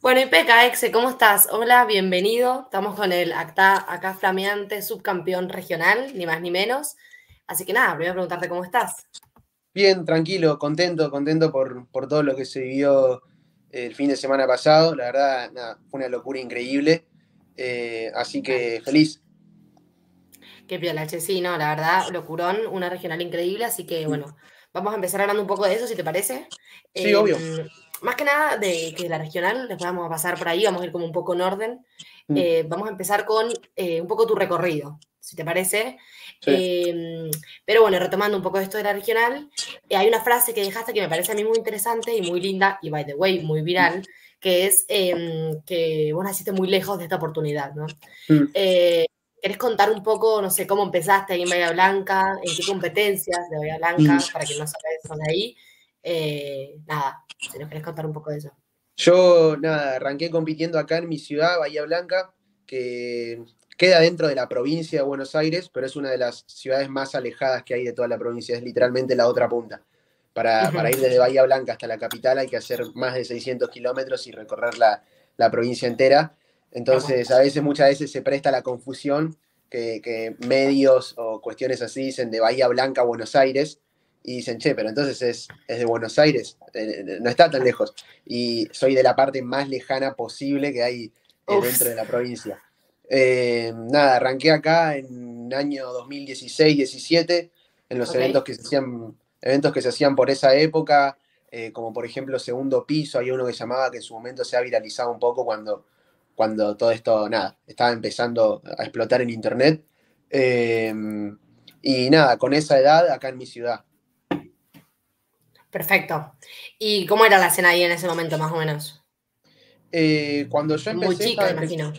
Bueno, y Exe, ¿cómo estás? Hola, bienvenido. Estamos con el acta, acá flameante subcampeón regional, ni más ni menos. Así que nada, voy a preguntarte cómo estás. Bien, tranquilo, contento, contento por, por todo lo que se vivió el fin de semana pasado. La verdad, nada, fue una locura increíble. Eh, así que feliz. Qué piola, che, sí, no, la verdad, locurón, una regional increíble. Así que bueno, vamos a empezar hablando un poco de eso, si te parece. Sí, obvio. Más que nada de que la regional, después vamos a pasar por ahí, vamos a ir como un poco en orden. Mm. Eh, vamos a empezar con eh, un poco tu recorrido, si te parece. Em, pero bueno, retomando un poco esto de la regional, eh, hay una frase que dejaste que me parece a mí muy interesante y muy linda, y by the way, muy viral, que es em, que vos naciste muy lejos de esta oportunidad, ¿no? Mm. ¿Querés contar un poco, no sé, cómo empezaste ahí en Bahía Blanca, en qué competencias de Bahía Blanca, Mm. para que no sabes de ahí? Nada, si nos querés contar un poco de eso. Yo, nada, arranqué compitiendo acá en mi ciudad, Bahía Blanca, que queda dentro de la provincia de Buenos Aires, pero es una de las ciudades más alejadas que hay de toda la provincia, es literalmente la otra punta. Para, para ir desde Bahía Blanca hasta la capital hay que hacer más de 600 kilómetros y recorrer la, la provincia entera. Entonces, a veces, muchas veces se presta la confusión que, que medios o cuestiones así dicen de Bahía Blanca a Buenos Aires y dicen, che, pero entonces es, es de Buenos Aires, eh, no está tan lejos. Y soy de la parte más lejana posible que hay eh, dentro de la provincia. Eh, nada, arranqué acá en año 2016-17, en los eventos, que se hacían, eventos que se hacían por esa época, eh, como por ejemplo Segundo Piso, hay uno que llamaba que en su momento se ha viralizado un poco cuando, cuando todo esto, nada, estaba empezando a explotar en internet. Eh, y nada, con esa edad acá en mi ciudad. Perfecto. ¿Y cómo era la escena ahí en ese momento, más o menos? Eh, cuando yo empecé, Muy chica, imagino.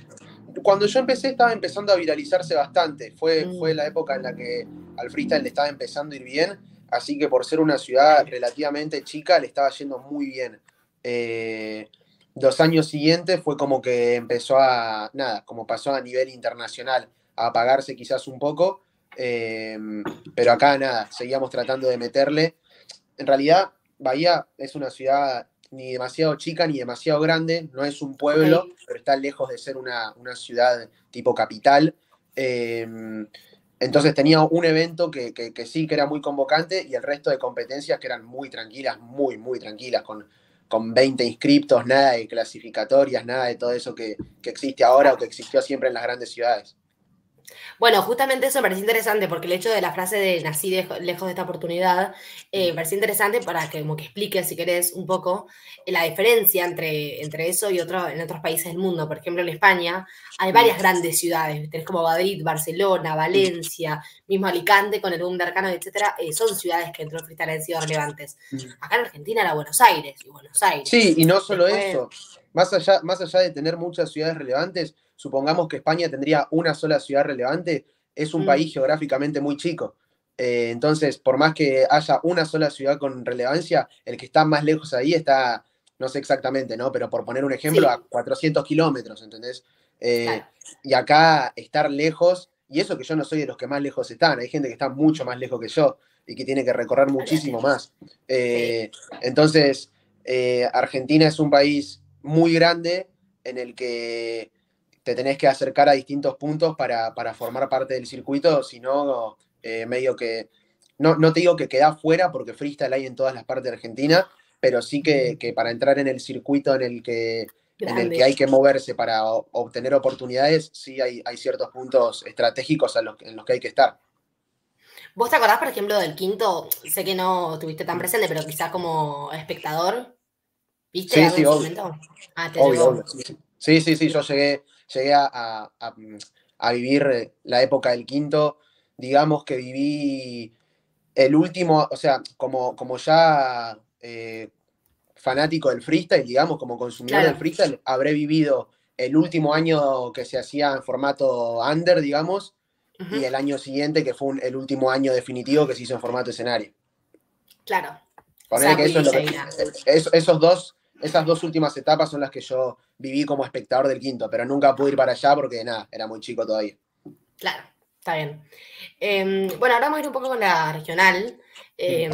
cuando yo empecé estaba empezando a viralizarse bastante. Fue, Mm. fue la época en la que al freestyle le estaba empezando a ir bien. Así que por ser una ciudad relativamente chica, le estaba yendo muy bien. Eh, dos años siguientes fue como que empezó a, nada, como pasó a nivel internacional, a apagarse quizás un poco. Eh, pero acá nada, seguíamos tratando de meterle. En realidad, Bahía es una ciudad ni demasiado chica ni demasiado grande, no es un pueblo, pero está lejos de ser una, una ciudad tipo capital. Eh, entonces tenía un evento que, que- que sí, que era muy convocante y el resto de competencias que eran muy tranquilas, muy, muy tranquilas, con, con 20 inscriptos, nada de clasificatorias, nada de todo eso que, que existe ahora o que existió siempre en las grandes ciudades. Bueno, justamente eso me parece interesante porque el hecho de la frase de nací de- lejos de esta oportunidad eh, me parece interesante para que como que expliques, si querés, un poco eh, la diferencia entre, entre eso y otro, en otros países del mundo. Por ejemplo, en España hay varias grandes ciudades, tenés como Madrid, Barcelona, Valencia, mismo Alicante con el boom de Arcano, etcétera, eh, son ciudades que dentro del freestyle han sido relevantes. Acá en Argentina era Buenos Aires, y Buenos Aires. Sí, y no solo Después- eso, más allá, más allá de tener muchas ciudades relevantes, supongamos que España tendría una sola ciudad relevante, es un Mm. país geográficamente muy chico. Eh, entonces, por más que haya una sola ciudad con relevancia, el que está más lejos ahí está, no sé exactamente, ¿no? Pero por poner un ejemplo, Sí. a 400 kilómetros, ¿entendés? Eh, Claro. Y acá estar lejos, y eso que yo no soy de los que más lejos están, hay gente que está mucho más lejos que yo y que tiene que recorrer muchísimo más. Eh, Entonces, Argentina es un país muy grande en el que te tenés que acercar a distintos puntos para, para formar parte del circuito, si no, eh, medio que, no, no te digo que queda fuera, porque freestyle hay en todas las partes de Argentina, pero sí que, que para entrar en el circuito en el que, en el que hay que moverse para o- obtener oportunidades, sí hay, hay ciertos puntos estratégicos a los, en los que hay que estar. ¿Vos te acordás, por ejemplo, del quinto? Sé que no estuviste tan presente, pero quizás como espectador. ¿Viste Sí, en momento? Ah, te Obvio. Sí, sí, sí, yo llegué, llegué a, a- a- a vivir eh, la época del quinto. Digamos que viví el último, o sea, como, como ya eh, fanático del freestyle, digamos, como consumidor Claro. del freestyle, habré vivido el último año que se hacía en formato under, digamos, y el año siguiente, que fue un- el último año definitivo que se hizo en formato escenario. Claro. Poner que eso es lo que- es- esos dos, esas dos últimas etapas son las que yo viví como espectador del quinto, pero nunca pude ir para allá porque nada, era muy chico todavía. Claro, está bien. Em, bueno, ahora vamos a ir un poco con la regional, em,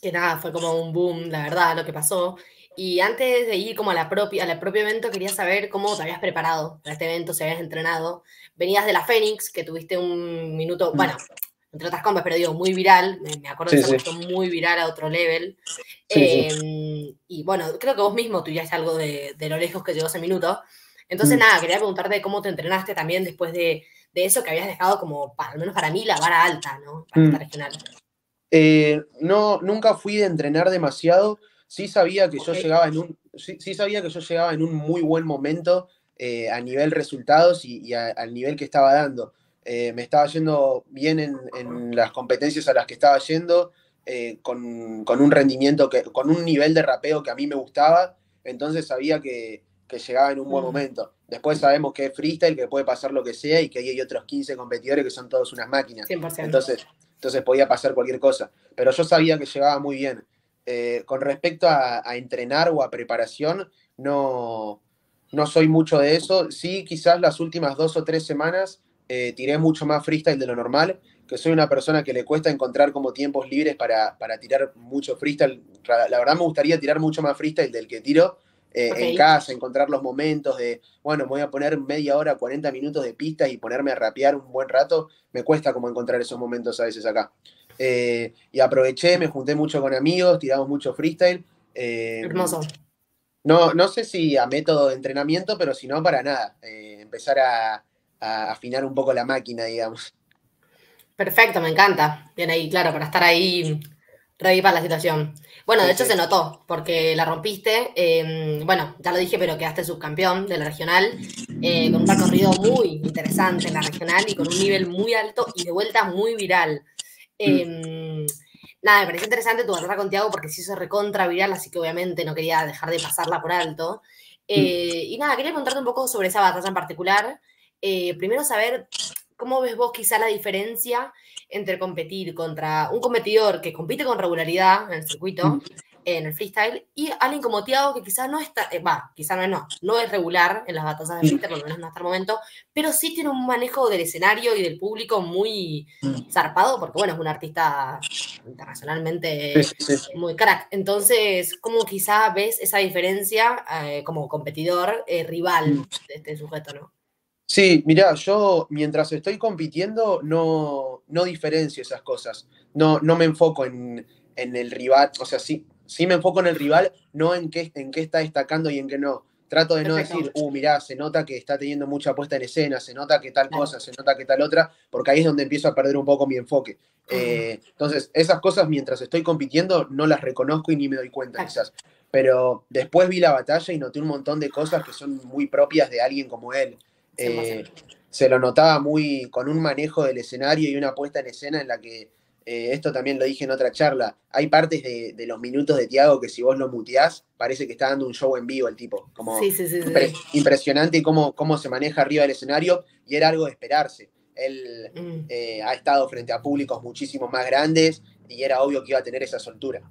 que nada, fue como un boom, la verdad, lo que pasó. Y antes de ir como a la propia, al propio evento, quería saber cómo te habías preparado para este evento, si habías entrenado. Venías de la Fénix, que tuviste un minuto, bueno, entre otras compras, pero digo, muy viral. Me, acuerdo de eso muy viral a otro level. Em, y bueno, creo que vos mismo tuviste algo de, lo lejos que llegó ese minuto. Entonces, mm. nada, quería preguntarte cómo te entrenaste también después de, eso que habías dejado como, al menos para mí, la vara alta, ¿no? Para mm. regional. Eh, no, nunca fui de entrenar demasiado sí sabía que yo llegaba en un, sí, sabía que yo llegaba en un muy buen momento eh, a nivel resultados y, al nivel que estaba dando. Eh, me estaba yendo bien en, las competencias a las que estaba yendo, eh, con, un rendimiento, que, con un nivel de rapeo que a mí me gustaba, entonces sabía que, llegaba en un buen mm. momento. Después sabemos que es freestyle, que puede pasar lo que sea y que hay otros 15 competidores que son todos unas máquinas. Entonces, entonces podía pasar cualquier cosa. Pero yo sabía que llegaba muy bien. Eh, con respecto a, entrenar o a preparación, no, no soy mucho de eso. Sí, quizás las últimas dos o tres semanas eh, tiré mucho más freestyle de lo normal, que soy una persona que le cuesta encontrar como tiempos libres para, tirar mucho freestyle. La, verdad me gustaría tirar mucho más freestyle del que tiro. Eh, en casa, encontrar los momentos de, bueno, me voy a poner media hora, 40 minutos de pistas y ponerme a rapear un buen rato, me cuesta como encontrar esos momentos a veces acá. Eh, y aproveché, me junté mucho con amigos, tiramos mucho freestyle. Hermoso. No, no sé si a método de entrenamiento, pero si no, para nada. Empezar a, afinar un poco la máquina, digamos. Perfecto, me encanta. Bien ahí, claro, para estar ahí ready para la situación. Bueno, de hecho se notó, porque la rompiste. Em, bueno, ya lo dije, pero quedaste subcampeón de la regional, con un recorrido muy interesante en la regional y con un nivel muy alto y de vuelta muy viral. Mm. Em, nada, me pareció interesante tu batalla con Tiago porque se hizo recontra viral, así que obviamente no quería dejar de pasarla por alto. Mm. Eh, y nada, quería preguntarte un poco sobre esa batalla en particular. Eh, primero saber cómo ves vos quizá la diferencia entre competir contra un competidor que compite con regularidad en el circuito mm en el freestyle, y alguien como Tiago, que quizás no está, eh, va, quizás no, no, no es regular en las batallas de freestyle, por lo menos no hasta el momento, pero sí tiene un manejo del escenario y del público muy mm. zarpado, porque bueno, es un artista internacionalmente muy crack. Entonces, ¿cómo quizá ves esa diferencia eh, como competidor eh, rival mm. de este sujeto, no? Sí, mira, yo mientras estoy compitiendo no, no diferencio esas cosas. No, no me enfoco en, en el rival. O sea, sí, sí me enfoco en el rival, no en qué, en qué está destacando y en qué no. Trato de no decir, uh, mirá, se nota que está teniendo mucha puesta en escena, se nota que tal cosa, se nota que tal otra, porque ahí es donde empiezo a perder un poco mi enfoque. Eh, entonces, esas cosas mientras estoy compitiendo no las reconozco y ni me doy cuenta quizás. Pero después vi la batalla y noté un montón de cosas que son muy propias de alguien como él. Eh, se lo notaba muy con un manejo del escenario y una puesta en escena en la que eh, esto también lo dije en otra charla, hay partes de, los minutos de Tiago que si vos lo muteás, parece que está dando un show en vivo el tipo. Como impresionante cómo, cómo se maneja arriba del escenario y era algo de esperarse. Él mm. eh, ha estado frente a públicos muchísimo más grandes y era obvio que iba a tener esa soltura.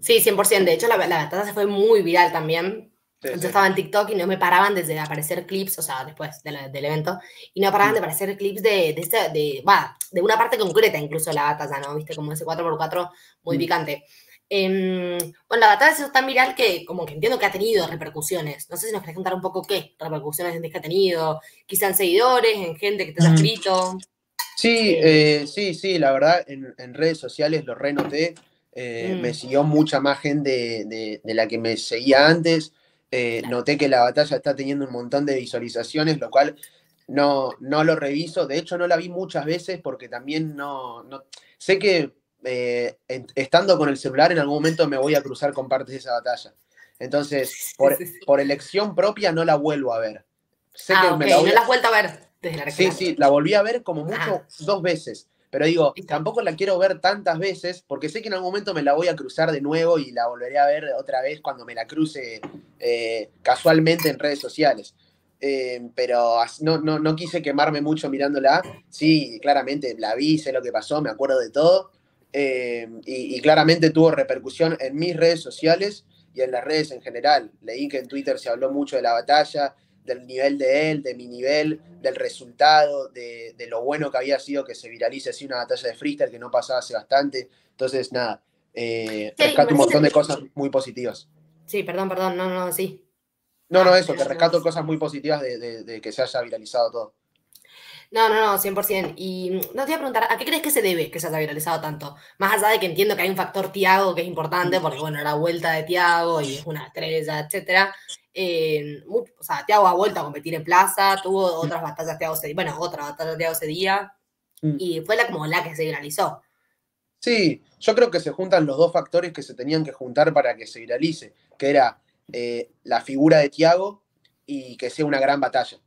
Sí, 100%. De hecho, la, la se fue muy viral también yo estaba en TikTok y no me paraban desde aparecer clips, o sea, después del evento, y no paraban de aparecer clips de, de, de, de una parte concreta incluso la batalla, ¿no? Viste, como ese 4x4 muy mm. picante. Eh, bueno, la batalla es tan viral que como que entiendo que ha tenido repercusiones. No sé si nos querés contar un poco qué repercusiones que ha tenido, quizá en seguidores, en gente que te ha escrito. Sí, eh, eh, sí, sí, la verdad, en, en redes sociales lo renoté. Eh, me mm. siguió mucha más gente de, de, la que me seguía antes. Eh, noté que la batalla está teniendo un montón de visualizaciones, lo cual no, no lo reviso. De hecho, no la vi muchas veces porque también no. sé que eh, estando con el celular en algún momento me voy a cruzar con partes de esa batalla. Entonces, por, elección propia no la vuelvo a ver. Sé ah, que me la no la has vuelto a ver desde la Sí, sí, la volví a ver como mucho ah. dos veces. Pero digo, tampoco la quiero ver tantas veces porque sé que en algún momento me la voy a cruzar de nuevo y la volveré a ver otra vez cuando me la cruce eh, casualmente en redes sociales. Eh, pero no, no, quise quemarme mucho mirándola. Sí, claramente la vi, sé lo que pasó, me acuerdo de todo. Eh, y, claramente tuvo repercusión en mis redes sociales y en las redes en general. Leí que en Twitter se habló mucho de la batalla, del nivel de él, de mi nivel, del resultado, de, lo bueno que había sido que se viralice así una batalla de freestyle que no pasaba hace bastante. Entonces, nada, eh, rescato un montón de cosas muy positivas. Sí, perdón, perdón, no, no, sí. No, no, eso, que rescato cosas muy positivas de, que se haya viralizado todo. No, no, no, 100%. Y no te voy a preguntar, ¿a qué crees que se debe que se haya viralizado tanto? Más allá de que entiendo que hay un factor Tiago que es importante, porque bueno, la vuelta de Tiago y es una estrella, etcétera. Eh, o sea, Tiago ha vuelto a competir en plaza, tuvo otras batallas Tiago ese bueno, otra batalla Tiago ese día, mm. y fue la, como la que se viralizó. Sí, yo creo que se juntan los dos factores que se tenían que juntar para que se viralice, que era eh, la figura de Tiago y que sea una gran batalla.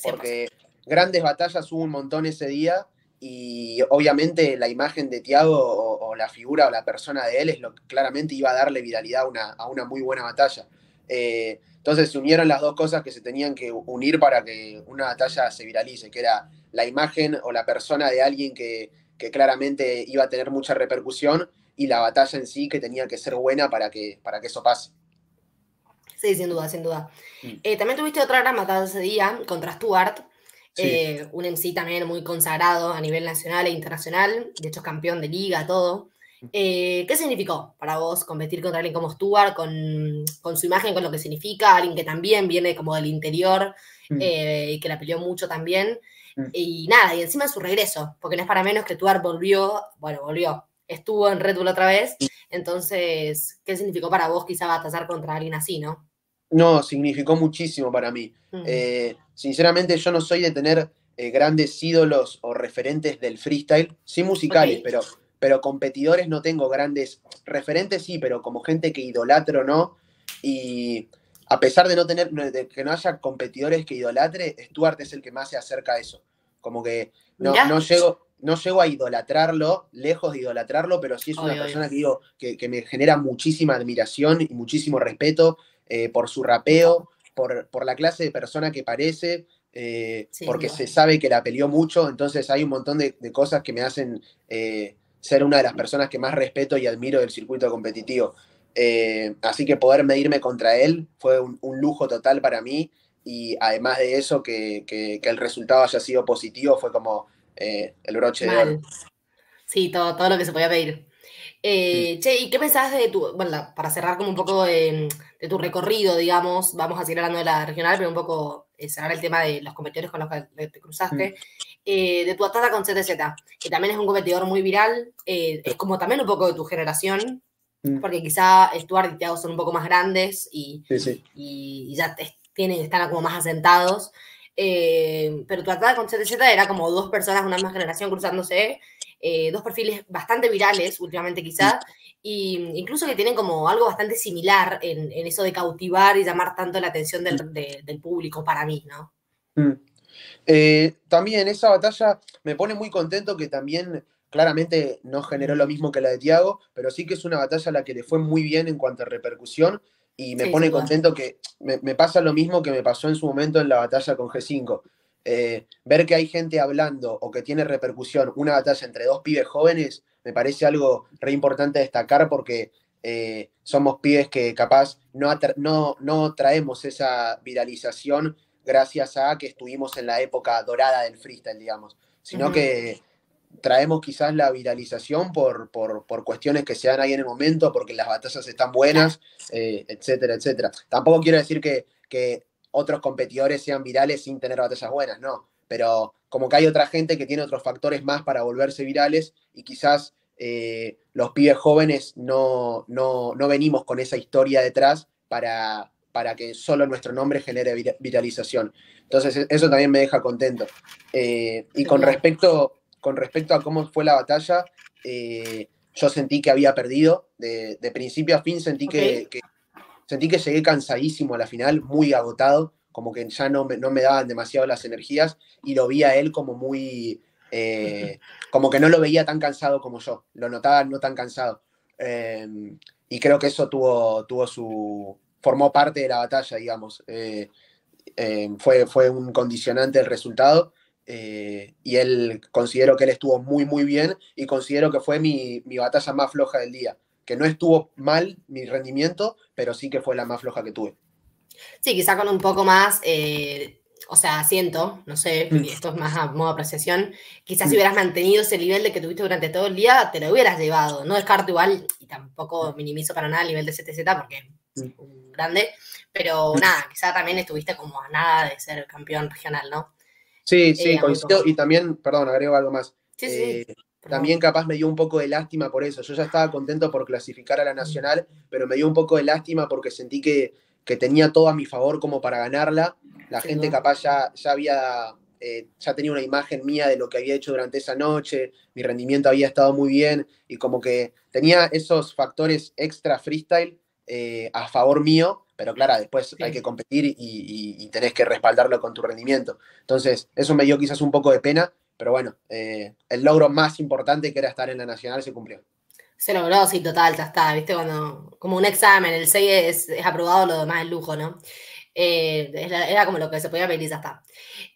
Porque grandes batallas hubo un montón ese día y obviamente la imagen de Tiago o, la figura o la persona de él es lo que claramente iba a darle viralidad a una, a una muy buena batalla. Eh, entonces se unieron las dos cosas que se tenían que unir para que una batalla se viralice, que era la imagen o la persona de alguien que, claramente iba a tener mucha repercusión y la batalla en sí que tenía que ser buena para que, para que eso pase. Sí, sin duda, sin duda. Mm. Eh, también tuviste otra gran batalla ese día contra Stuart, eh, un MC también muy consagrado a nivel nacional e internacional, de hecho campeón de liga, todo. Eh, ¿Qué significó para vos competir contra alguien como Stuart, con, su imagen, con lo que significa, alguien que también viene como del interior mm. eh, y que la peleó mucho también? Mm. Y nada, y encima su regreso, porque no es para menos que Stuart volvió, bueno, volvió, estuvo en Red Bull otra vez, entonces, ¿qué significó para vos quizá batallar contra alguien así, no? No, significó muchísimo para mí. Mm. Eh, sinceramente, yo no soy de tener grandes ídolos o referentes del freestyle, sí musicales, pero pero competidores no tengo grandes. Referentes, sí, pero como gente que idolatro no. Y a pesar de no tener, de que no haya competidores que idolatre, Stuart es el que más se acerca a eso. Como que no, no llego, no llego a idolatrarlo, lejos de idolatrarlo, pero sí es una persona que digo que, me genera muchísima admiración y muchísimo respeto eh, por su rapeo, por, por, la clase de persona que parece, eh, porque se sabe que la peleó mucho, entonces hay un montón de, cosas que me hacen eh, ser una de las personas que más respeto y admiro del circuito competitivo. Eh, así que poder medirme contra él fue un, lujo total para mí y además de eso, que, el resultado haya sido positivo fue como el broche de oro. Sí, todo, todo lo que se podía pedir. Eh, che, ¿y qué pensás de tu, bueno, para cerrar como un poco de, tu recorrido, digamos, vamos a seguir hablando de la regional, pero un poco eh, cerrar el tema de los competidores con los que te cruzaste, mm. eh, de tu atada con CTZ, que también es un competidor muy viral, es como también un poco de tu generación, mm. porque quizá Stuart y Thiago son un poco más grandes y, y, ya tienen, están como más asentados. pero tu atada con CTZ era como dos personas de una misma generación cruzándose eh, dos perfiles bastante virales últimamente quizás, e incluso que tienen como algo bastante similar en, eso de cautivar y llamar tanto la atención del, mm. público para mí, ¿no? Mm. Eh, también esa batalla me pone muy contento que también claramente no generó lo mismo que la de Tiago, pero sí que es una batalla a la que le fue muy bien en cuanto a repercusión y me pone contento que me, me, pasa lo mismo que me pasó en su momento en la batalla con G5. Eh, ver que hay gente hablando o que tiene repercusión una batalla entre dos pibes jóvenes, me parece algo re importante destacar porque eh, somos pibes que capaz no, no, no traemos esa viralización gracias a que estuvimos en la época dorada del freestyle, digamos, sino que traemos quizás la viralización por, por, cuestiones que se dan ahí en el momento, porque las batallas están buenas, eh, etcétera, etcétera. Tampoco quiero decir que, que otros competidores sean virales sin tener batallas buenas, no. Pero como que hay otra gente que tiene otros factores más para volverse virales y quizás eh, los pibes jóvenes no, no, venimos con esa historia detrás para, para que solo nuestro nombre genere viralización. Entonces e-, eso también me deja contento. Eh, y con respecto, con respecto a cómo fue la batalla, eh, yo sentí que había perdido. De, principio a fin sentí que, sentí que llegué cansadísimo a la final, muy agotado, como que ya no me, no me daban demasiado las energías y lo vi a él como muy, eh, como que no lo veía tan cansado como yo, lo notaba no tan cansado. Em, y creo que eso tuvo, tuvo su, formó parte de la batalla, digamos. Eh, em, fue, fue un condicionante el resultado. Eh, y él considero que él estuvo muy muy bien y considero que fue mi, mi batalla más floja del día que no estuvo mal mi rendimiento, pero sí que fue la más floja que tuve. Sí, quizá con un poco más, eh, o sea, siento, no sé, mm. esto es más a modo apreciación, quizás si mm. hubieras mantenido ese nivel de que tuviste durante todo el día, te lo hubieras llevado. No descarto igual, y tampoco minimizo para nada el nivel de CTZ, porque mm. un grande, pero nada, quizá también estuviste como a nada de ser campeón regional, ¿no? Sí, sí, eh, coincido, y también, perdón, agrego algo más. Sí, sí. También capaz me dio un poco de lástima por eso. Yo ya estaba contento por clasificar a la Nacional, pero me dio un poco de lástima porque sentí que, tenía todo a mi favor como para ganarla. La gente capaz ya, ya había, eh, ya tenía una imagen mía de lo que había hecho durante esa noche, mi rendimiento había estado muy bien y como que tenía esos factores extra freestyle eh, a favor mío, pero claro, después hay que competir y, y, tenés que respaldarlo con tu rendimiento. Entonces, eso me dio quizás un poco de pena, pero bueno, eh, el logro más importante que era estar en la Nacional se cumplió. Se logró, sí, total, ya está, viste, cuando, como un examen, el 6 es, aprobado, lo demás es lujo, ¿no? Eh, era, como lo que se podía pedir ya está.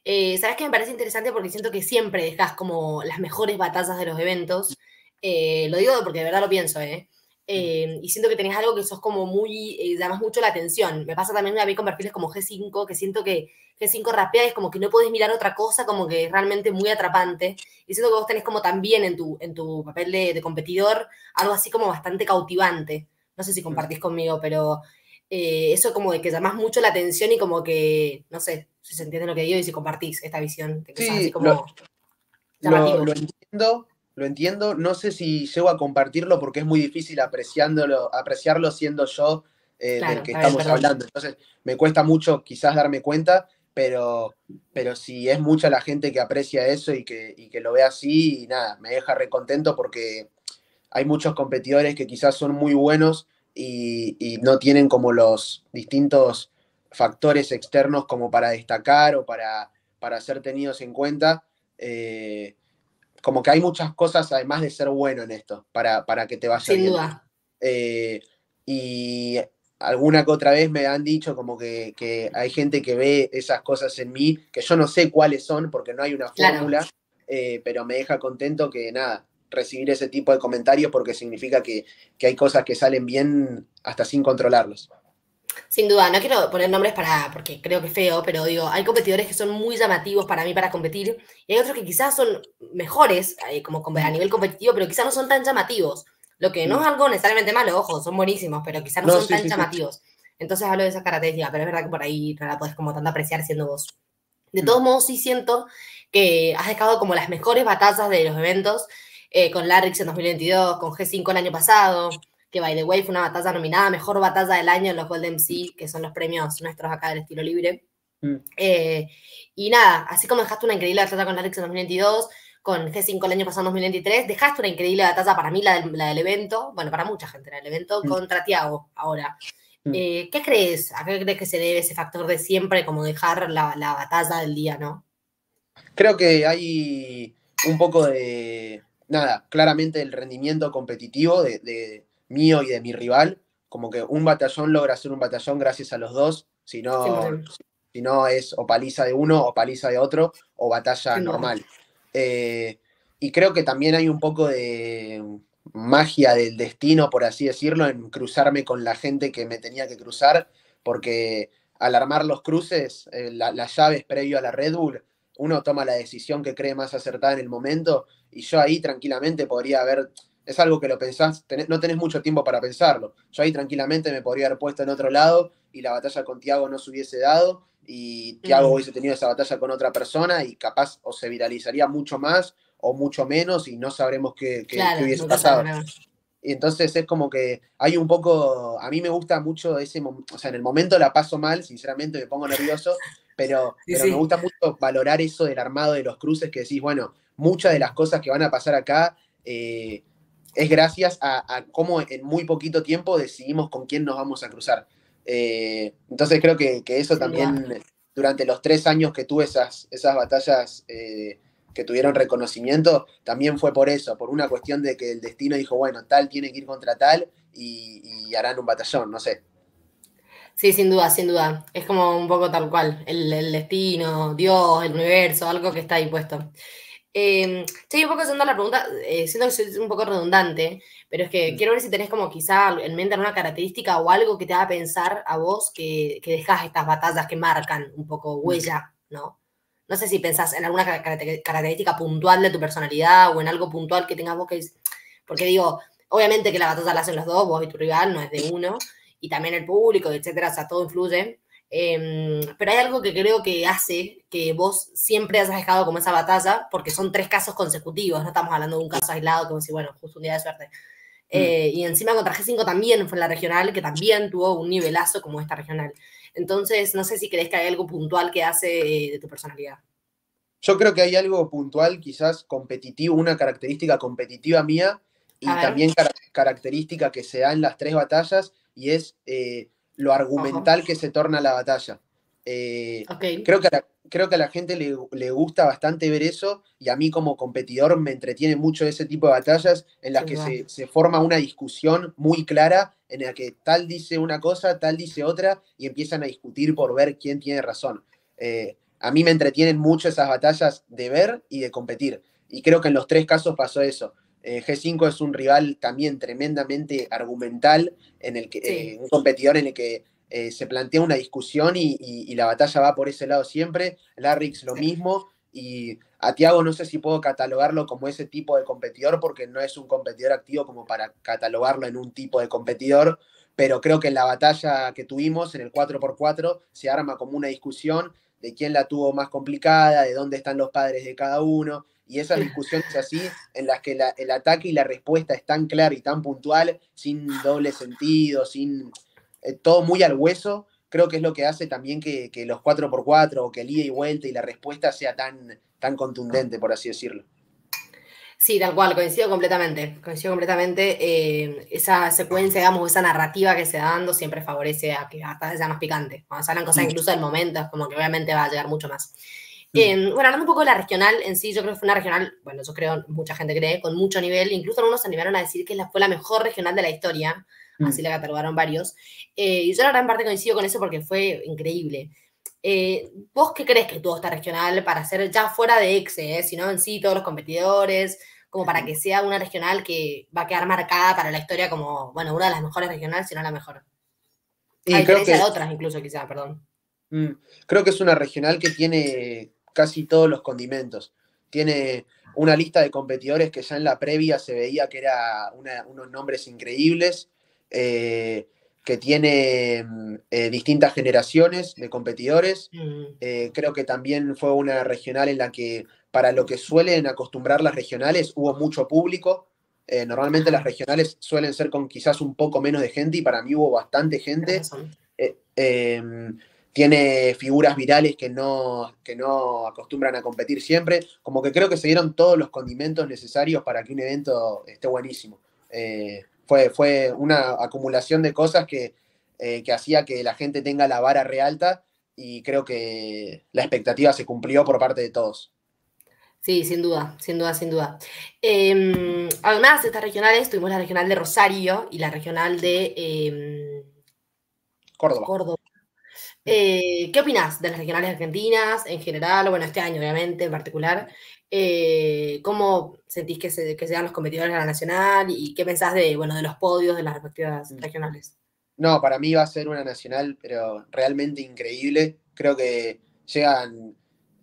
Eh, ¿Sabes qué me parece interesante? Porque siento que siempre dejas como las mejores batallas de los eventos. lo digo porque de verdad lo pienso, ¿eh? Eh, y siento que tenés algo que sos como muy, eh, llamas mucho la atención. Me pasa también a mí con perfiles como G5, que siento que G5 rapea es como que no podés mirar otra cosa, como que es realmente muy atrapante. Y siento que vos tenés como también en tu, en tu papel de, competidor algo así como bastante cautivante. No sé si compartís conmigo, pero eh, eso como de que llamás mucho la atención y como que, no sé, si se entiende lo que digo y si compartís esta visión. De que sí, así como lo, lo entiendo lo entiendo. No sé si llego a compartirlo porque es muy difícil apreciándolo, apreciarlo siendo yo eh, del que estamos hablando. Entonces, me cuesta mucho quizás darme cuenta, pero, pero si es mucha la gente que aprecia eso y que, que lo ve así, y nada, me deja recontento porque hay muchos competidores que quizás son muy buenos y, no tienen como los distintos factores externos como para destacar o para, para ser tenidos en cuenta. Eh, como que hay muchas cosas, además de ser bueno en esto, para, para que te vaya Sin duda. Eh, y alguna que otra vez me han dicho como que, hay gente que ve esas cosas en mí, que yo no sé cuáles son porque no hay una fórmula, eh, pero me deja contento que nada, recibir ese tipo de comentarios porque significa que, que hay cosas que salen bien hasta sin controlarlos. Sin duda, no quiero poner nombres para, porque creo que es feo, pero digo, hay competidores que son muy llamativos para mí para competir y hay otros que quizás son mejores eh, como a nivel competitivo, pero quizás no son tan llamativos. Lo que no es algo necesariamente malo, ojo, son buenísimos, pero quizás no, son tan llamativos. Entonces hablo de esa característica, pero es verdad que por ahí no la puedes como tanto apreciar siendo vos. De todos modos, sí siento que has dejado como las mejores batallas de los eventos, eh, con Larrix en 2022, con G5 el año pasado, que by the way fue una batalla nominada Mejor Batalla del Año en los Golden MC, que son los premios nuestros acá del estilo libre. Mm. Eh, y nada, así como dejaste una increíble batalla con Alex en 2022, con G5 el año pasado en 2023, dejaste una increíble batalla para mí, la del, evento, bueno, para mucha gente era el evento, mm. contra Tiago ahora. Mm. Eh, ¿Qué crees? ¿A qué crees que se debe ese factor de siempre, como dejar la, batalla del día, no? Creo que hay un poco de, nada, claramente el rendimiento competitivo de, mío y de mi rival, como que un batallón logra ser un batallón gracias a los dos, si no, si no es o paliza de uno o paliza de otro o batalla normal. Eh, y creo que también hay un poco de magia del destino, por así decirlo, en cruzarme con la gente que me tenía que cruzar, porque al armar los cruces, eh, las llaves previo a la Red Bull, uno toma la decisión que cree más acertada en el momento, y yo ahí tranquilamente podría haber es algo que lo pensás, no tenés mucho tiempo para pensarlo. Yo ahí tranquilamente me podría haber puesto en otro lado y la batalla con Tiago no se hubiese dado y Tiago hubiese tenido esa batalla con otra persona y capaz o se viralizaría mucho más o mucho menos y no sabremos qué, hubiese pasado. Y entonces es como que hay un poco, a mí me gusta mucho ese, o sea, en el momento la paso mal, sinceramente me pongo nervioso, pero, me gusta mucho valorar eso del armado de los cruces, que decís, bueno, muchas de las cosas que van a pasar acá eh, es gracias a, cómo en muy poquito tiempo decidimos con quién nos vamos a cruzar. Eh, entonces creo que, eso también, durante los tres años que tuve esas, esas batallas eh, que tuvieron reconocimiento, también fue por eso, por una cuestión de que el destino dijo, bueno, tal tiene que ir contra tal y, harán un batallón, no sé. Sí, sin duda, sin duda. Es como un poco tal cual, el, el destino, Dios, el universo, algo que está ahí puesto. Eh, estoy un poco haciendo la pregunta, eh, siento que es un poco redundante, pero es que mm. quiero ver si tenés como quizá en mente alguna característica o algo que te haga pensar a vos que, que dejas estas batallas que marcan un poco mm. huella, ¿no? No sé si pensás en alguna característica puntual de tu personalidad o en algo puntual que tengas vos que... Porque digo, obviamente que la batalla la hacen los dos, vos y tu rival, no es de uno. y también el público, etcétera, o sea, todo influye. Em, pero hay algo que creo que hace que vos siempre hayas dejado como esa batalla, porque son tres casos consecutivos, no estamos hablando de un caso aislado, como si, bueno, justo un día de suerte. Mm. Eh, y encima contra G5 también fue la regional, que también tuvo un nivelazo como esta regional. Entonces, no sé si crees que hay algo puntual que hace eh, de tu personalidad. Yo creo que hay algo puntual, quizás competitivo, una característica competitiva mía y también característica que se da en las tres batallas y es eh, lo argumental que se torna la batalla. Eh, creo, que a la, creo que a la gente le, gusta bastante ver eso y a mí como competidor me entretiene mucho ese tipo de batallas en las que se, forma una discusión muy clara en la que tal dice una cosa, tal dice otra y empiezan a discutir por ver quién tiene razón. Eh, a mí me entretienen mucho esas batallas de ver y de competir. Y creo que en los tres casos pasó eso. Eh, G5 es un rival también tremendamente argumental, en el que, un competidor en el que eh, se plantea una discusión y, la batalla va por ese lado siempre. Larrix lo mismo. Y a Tiago no sé si puedo catalogarlo como ese tipo de competidor porque no es un competidor activo como para catalogarlo en un tipo de competidor, pero creo que en la batalla que tuvimos en el 4x4 se arma como una discusión de quién la tuvo más complicada, de dónde están los padres de cada uno, y esas discusiones así, en las que el ataque y la respuesta es tan clara y tan puntual, sin doble sentido, sin eh, todo muy al hueso, creo que es lo que hace también que, los 4x4 o que el ida y vuelta y la respuesta sea tan, tan contundente, por así decirlo. Sí, tal cual, coincido completamente, coincido completamente. Eh, esa secuencia, digamos, esa narrativa que se va dando siempre favorece a que hasta sea más picante. Cuando salen cosas mm. incluso del momento, es como que obviamente va a llegar mucho más. Eh, bueno, hablando un poco de la regional en sí, yo creo que fue una regional, bueno, yo creo, mucha gente cree, con mucho nivel, incluso algunos se animaron a decir que fue la mejor regional de la historia, así mm. la catalogaron varios. Eh, y yo la gran parte coincido con eso porque fue increíble. Eh, ¿Vos qué crees que tuvo esta regional para ser ya fuera de EXE, eh, sino en sí todos los competidores, como para que sea una regional que va a quedar marcada para la historia como, bueno, una de las mejores regionales, si no la mejor? Y a diferencia de otras incluso quizá, perdón. Mm, creo que es una regional que tiene casi todos los condimentos. Tiene una lista de competidores que ya en la previa se veía que era unos nombres increíbles. Eh, que tiene mm, eh, distintas generaciones de competidores. Eh, creo que también fue una regional en la que, para lo que suelen acostumbrar las regionales, hubo mucho público. normalmente las regionales suelen ser con quizás un poco menos de gente y para mí hubo bastante gente. Tiene figuras virales que no, que no acostumbran a competir siempre. Como que creo que se dieron todos los condimentos necesarios para que un evento esté buenísimo fue, una acumulación de cosas que, eh, que hacía que la gente tenga la vara realta y creo que la expectativa se cumplió por parte de todos. Sí, sin duda, sin duda, sin duda. Em, además de estas regionales, tuvimos la regional de Rosario y la regional de em, Córdoba. Córdoba. Eh, ¿Qué opinas de las regionales argentinas en general? Bueno, este año, obviamente, en particular. Eh, ¿Cómo sentís que se, que sean los competidores de la nacional y qué pensás de, bueno, de los podios de las respectivas mm. regionales? No, para mí va a ser una nacional, pero realmente increíble. Creo que llegan.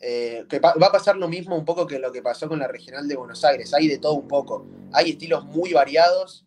Eh, que va a pasar lo mismo un poco que lo que pasó con la regional de Buenos Aires. Hay de todo un poco. Hay estilos muy variados.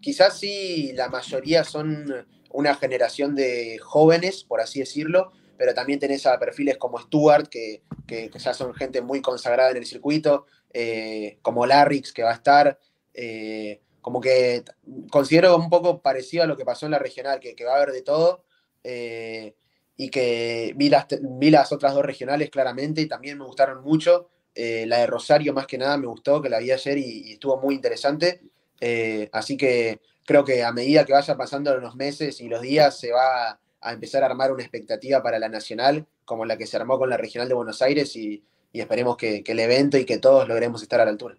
Quizás sí, la mayoría son una generación de jóvenes, por así decirlo, pero también tenés a perfiles como Stuart, que, ya son gente muy consagrada en el circuito, eh, como Larrix, que va a estar. Eh, como que considero un poco parecido a lo que pasó en la regional, que, va a haber de todo. Eh, y que vi las, vi las otras dos regionales claramente y también me gustaron mucho. la de Rosario más que nada me gustó, que la vi ayer y, y estuvo muy interesante. así que creo que a medida que vayan pasando los meses y los días se va a empezar a armar una expectativa para la nacional, como la que se armó con la regional de Buenos Aires, y, esperemos que, el evento y que todos logremos estar a la altura.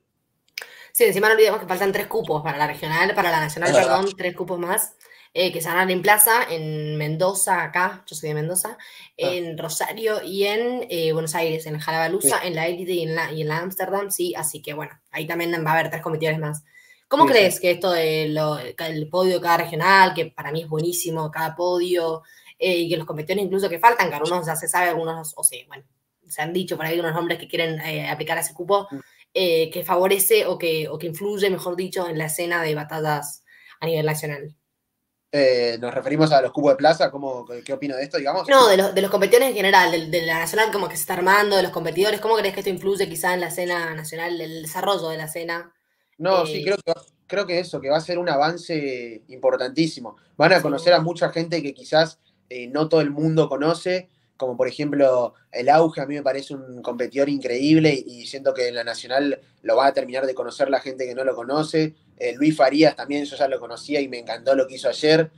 Sí, encima no olvidemos que faltan tres cupos para la regional, para la nacional, perdón, tres cupos más. Eh, que se van en plaza, en Mendoza, acá, yo soy de Mendoza, ah. en Rosario y en eh, Buenos Aires, en Jalabaluza, en la Elite y en la, y en la Amsterdam, sí, así que bueno, ahí también va a haber tres competidores más. ¿Cómo crees que esto del podio de cada regional, que para mí es buenísimo, cada podio, eh, y que los competidores incluso que faltan, que algunos ya se sabe, algunos, o sea, bueno, se han dicho por ahí unos nombres que quieren eh, aplicar a ese cupo, mm. eh, que favorece o que, o que influye, mejor dicho, en la escena de batallas a nivel nacional? Eh, ¿Nos referimos a los cubos de plaza? ¿Cómo, ¿Qué opino de esto, digamos? No, de los, de los competidores en general, de, la nacional como que se está armando, de los competidores, ¿cómo crees que esto influye quizá en la escena nacional, el desarrollo de la escena? No, sí, eh, creo que, creo que eso, que va a ser un avance importantísimo. Van a conocer a mucha gente que quizás eh, no todo el mundo conoce, como por ejemplo el auge, a mí me parece un competidor increíble y, siento que en la Nacional lo va a terminar de conocer la gente que no lo conoce. Eh, Luis Farías también, yo ya lo conocía y me encantó lo que hizo ayer.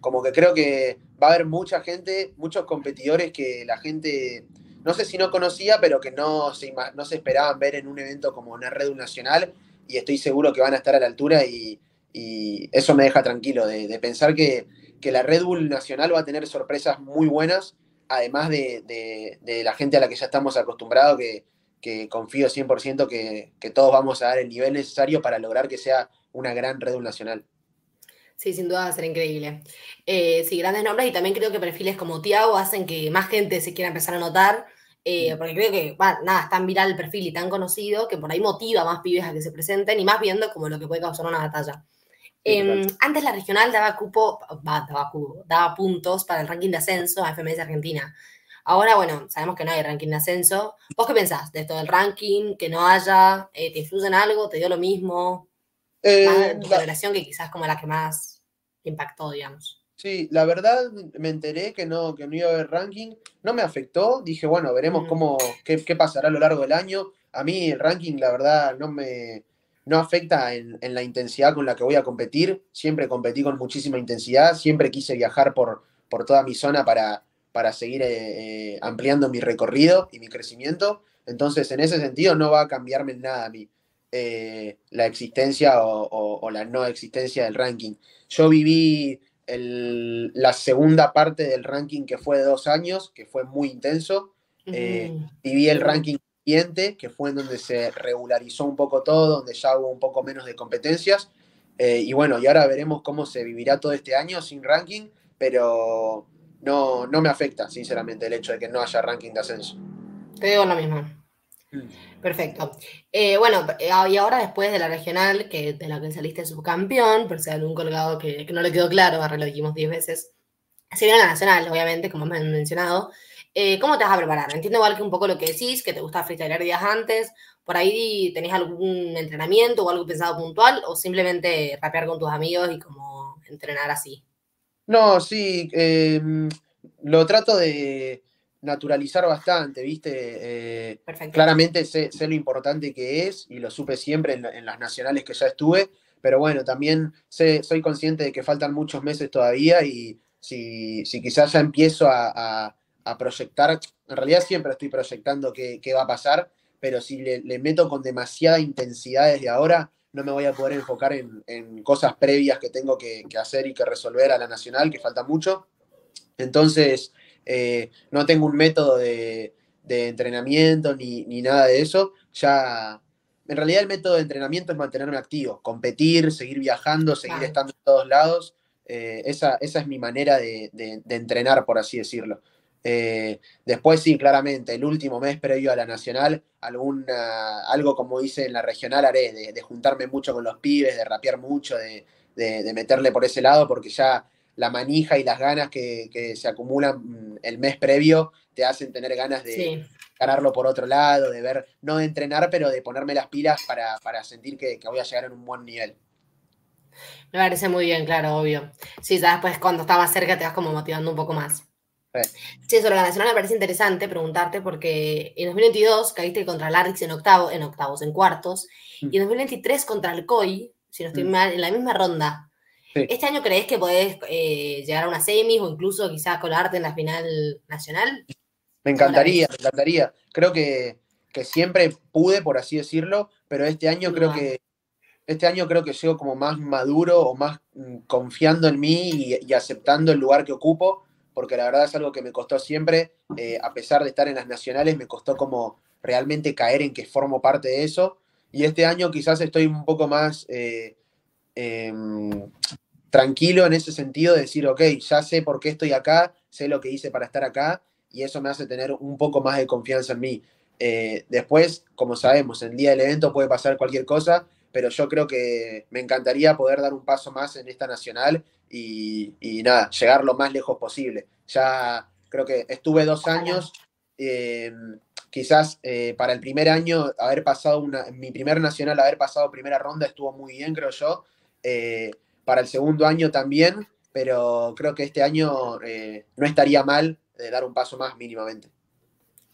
Como que creo que va a haber mucha gente, muchos competidores que la gente, no sé si no conocía, pero que no se, no se esperaban ver en un evento como una Red Nacional y estoy seguro que van a estar a la altura y, eso me deja tranquilo de pensar que que la Red Bull Nacional va a tener sorpresas muy buenas, además de, la gente a la que ya estamos acostumbrados, que, confío 100% que, que todos vamos a dar el nivel necesario para lograr que sea una gran Red Bull Nacional. Sí, sin duda va a ser increíble. Eh, sí, grandes nombres y también creo que perfiles como Tiago hacen que más gente se quiera empezar a notar, eh, porque creo que, nada, es tan viral el perfil y tan conocido que por ahí motiva a más pibes a que se presenten y más viendo como lo que puede causar una batalla. Em, antes la regional daba cupo, daba, daba puntos para el ranking de ascenso a FMS Argentina. Ahora, bueno, sabemos que no hay ranking de ascenso. ¿Vos qué pensás de esto del ranking? ¿Que no haya? Eh, ¿Te influye en algo? ¿Te dio lo mismo? Eh, tu relación que quizás como la que más impactó, digamos. Sí, la verdad me enteré que no, que no iba a haber ranking. No me afectó. Dije, bueno, veremos cómo, qué, qué pasará a lo largo del año. A mí el ranking, la verdad, no me, no afecta en, la intensidad con la que voy a competir. Siempre competí con muchísima intensidad, siempre quise viajar por, por toda mi zona para, para seguir eh, eh, ampliando mi recorrido y mi crecimiento. Entonces, en ese sentido, no va a cambiarme nada a mí eh, la existencia o, la no existencia del ranking. Yo viví la segunda parte del ranking que fue de dos años, que fue muy intenso. viví el ranking que fue en donde se regularizó un poco todo, donde ya hubo un poco menos de competencias. Eh, y bueno, y ahora veremos cómo se vivirá todo este año sin ranking, pero no, no me afecta, sinceramente, el hecho de que no haya ranking de ascenso. Te digo lo mismo. Perfecto. Eh, bueno, eh, y ahora después de la regional, que de la que saliste subcampeón, por si hay algún colgado que, que, no le quedó claro, ahora lo dijimos 10 veces, se viene la nacional, obviamente, como me han mencionado. Eh, ¿Cómo te vas a preparar? Entiendo igual que un poco lo que decís, que te gusta freestylear días antes. ¿Por ahí tenés algún entrenamiento o algo pensado puntual? ¿O simplemente rapear con tus amigos y como entrenar así? No, sí. Em, lo trato de naturalizar bastante, ¿viste? Eh, claramente sé, lo importante que es y lo supe siempre en, las nacionales que ya estuve, pero bueno, también sé, soy consciente de que faltan muchos meses todavía y si, si quizás ya empiezo a a proyectar, en realidad siempre estoy proyectando qué, va a pasar, pero si le, meto con demasiada intensidad desde ahora, no me voy a poder enfocar en, cosas previas que tengo que, hacer y que resolver a la nacional, que falta mucho. Entonces, eh, no tengo un método de, entrenamiento ni, nada de eso. Ya, en realidad el método de entrenamiento es mantenerme activo, competir, seguir viajando, seguir estando en todos lados. Eh, esa, esa, es mi manera de, entrenar, por así decirlo. Eh, después sí, claramente, el último mes previo a la nacional, alguna, algo como hice en la regional haré, de, juntarme mucho con los pibes, de rapear mucho, de, meterle por ese lado, porque ya la manija y las ganas que, se acumulan mm, el mes previo te hacen tener ganas de ganarlo por otro lado, de ver, no de entrenar, pero de ponerme las pilas para, sentir que, que voy a llegar en un buen nivel. Me parece muy bien, claro, obvio. Sí, ya después cuando está más cerca te vas como motivando un poco más. Sí, sobre la nacional me parece interesante preguntarte porque en 2022 caíste contra Larix en, octavo, en octavos, en cuartos, y en 2023 contra el COI, si no estoy mm. mal, en la misma ronda. ¿Este año crees que podés eh, llegar a una semis o incluso quizás colarte en la final nacional? Me encantaría, me encantaría. Creo que, siempre pude, por así decirlo, pero este año creo que este año creo que llego como más maduro o más mm, confiando en mí y aceptando el lugar que ocupo porque la verdad es algo que me costó siempre, eh, a pesar de estar en las nacionales, me costó como realmente caer en que formo parte de eso. Y este año quizás estoy un poco más eh, em, tranquilo en ese sentido de decir, ok, ya sé por qué estoy acá, sé lo que hice para estar acá, y eso me hace tener un poco más de confianza en mí. Eh, después, como sabemos, el día del evento puede pasar cualquier cosa, pero yo creo que me encantaría poder dar un paso más en esta nacional y, nada, llegar lo más lejos posible. Ya creo que estuve dos años, em, quizás eh, para el primer año haber pasado una, mi primer nacional, haber pasado primera ronda estuvo muy bien, creo yo. Eh, para el segundo año también, pero creo que este año eh, no estaría mal de dar un paso más mínimamente.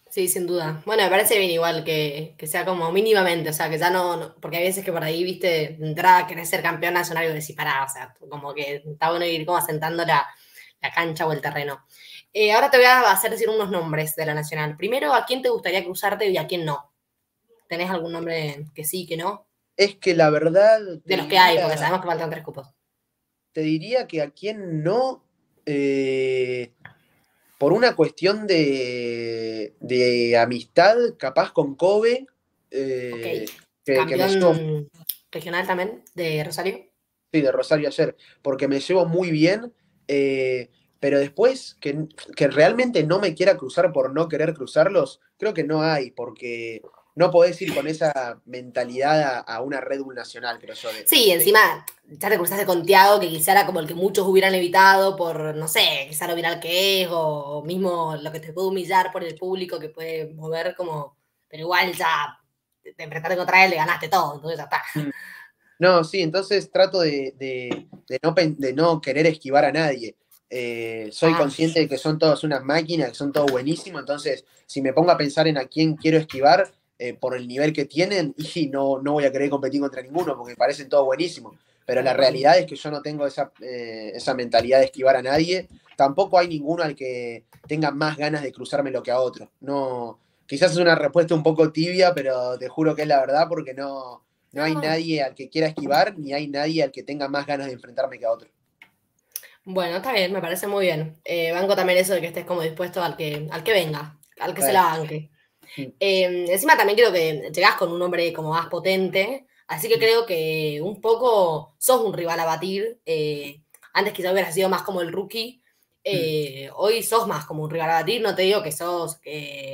Sí, sin duda. Bueno, me parece bien igual que, sea como mínimamente, o sea, que ya no, porque hay veces que por ahí, viste, entrar querés ser campeón nacional y decís, pará, o sea, como que está bueno ir como asentando la, cancha o el terreno. Eh, ahora te voy a hacer decir unos nombres de la nacional. Primero, ¿a quién te gustaría cruzarte y a quién no? ¿Tenés algún nombre que sí, que no? Es que la verdad... De los que hay, porque sabemos que faltan tres cupos. Te diría que a quién no... Eh, por una cuestión de, amistad, capaz con Kobe. Eh, que, regional también, de Rosario. Sí, de Rosario ayer, porque me llevo muy bien, eh, pero después que, que, realmente no me quiera cruzar por no querer cruzarlos, creo que no hay, porque no podés ir con esa mentalidad a, una Red Bull nacional, creo yo. sí, encima ya te cruzaste con Tiago, que quizá era como el que muchos hubieran evitado por, no sé, quizá lo viral que es, o mismo lo que te puede humillar por el público que puede mover como, pero igual ya te enfrentaste contra él, le ganaste todo, entonces ya está. Mm. No, sí, entonces trato de, no, querer esquivar a nadie. Eh, soy ah. consciente de que son todas unas máquinas, que son todos buenísimos, entonces si me pongo a pensar en a quién quiero esquivar, eh, por el nivel que tienen y no, no voy a querer competir contra ninguno porque me parecen todos buenísimos. Pero la realidad es que yo no tengo esa, eh, esa mentalidad de esquivar a nadie. Tampoco hay ninguno al que tenga más ganas de cruzármelo que a otro. No, quizás es una respuesta un poco tibia, pero te juro que es la verdad porque no, no hay nadie al que quiera esquivar ni hay nadie al que tenga más ganas de enfrentarme que a otro. Bueno, está bien, me parece muy bien. Eh, banco también eso de que estés como dispuesto al que, al que venga, al que se la banque. Em, encima también creo que llegás con un hombre como más potente, así que creo que un poco sos un rival a batir. Eh, antes quizás hubieras sido más como el rookie, eh, hoy sos más como un rival a batir, no te digo que sos,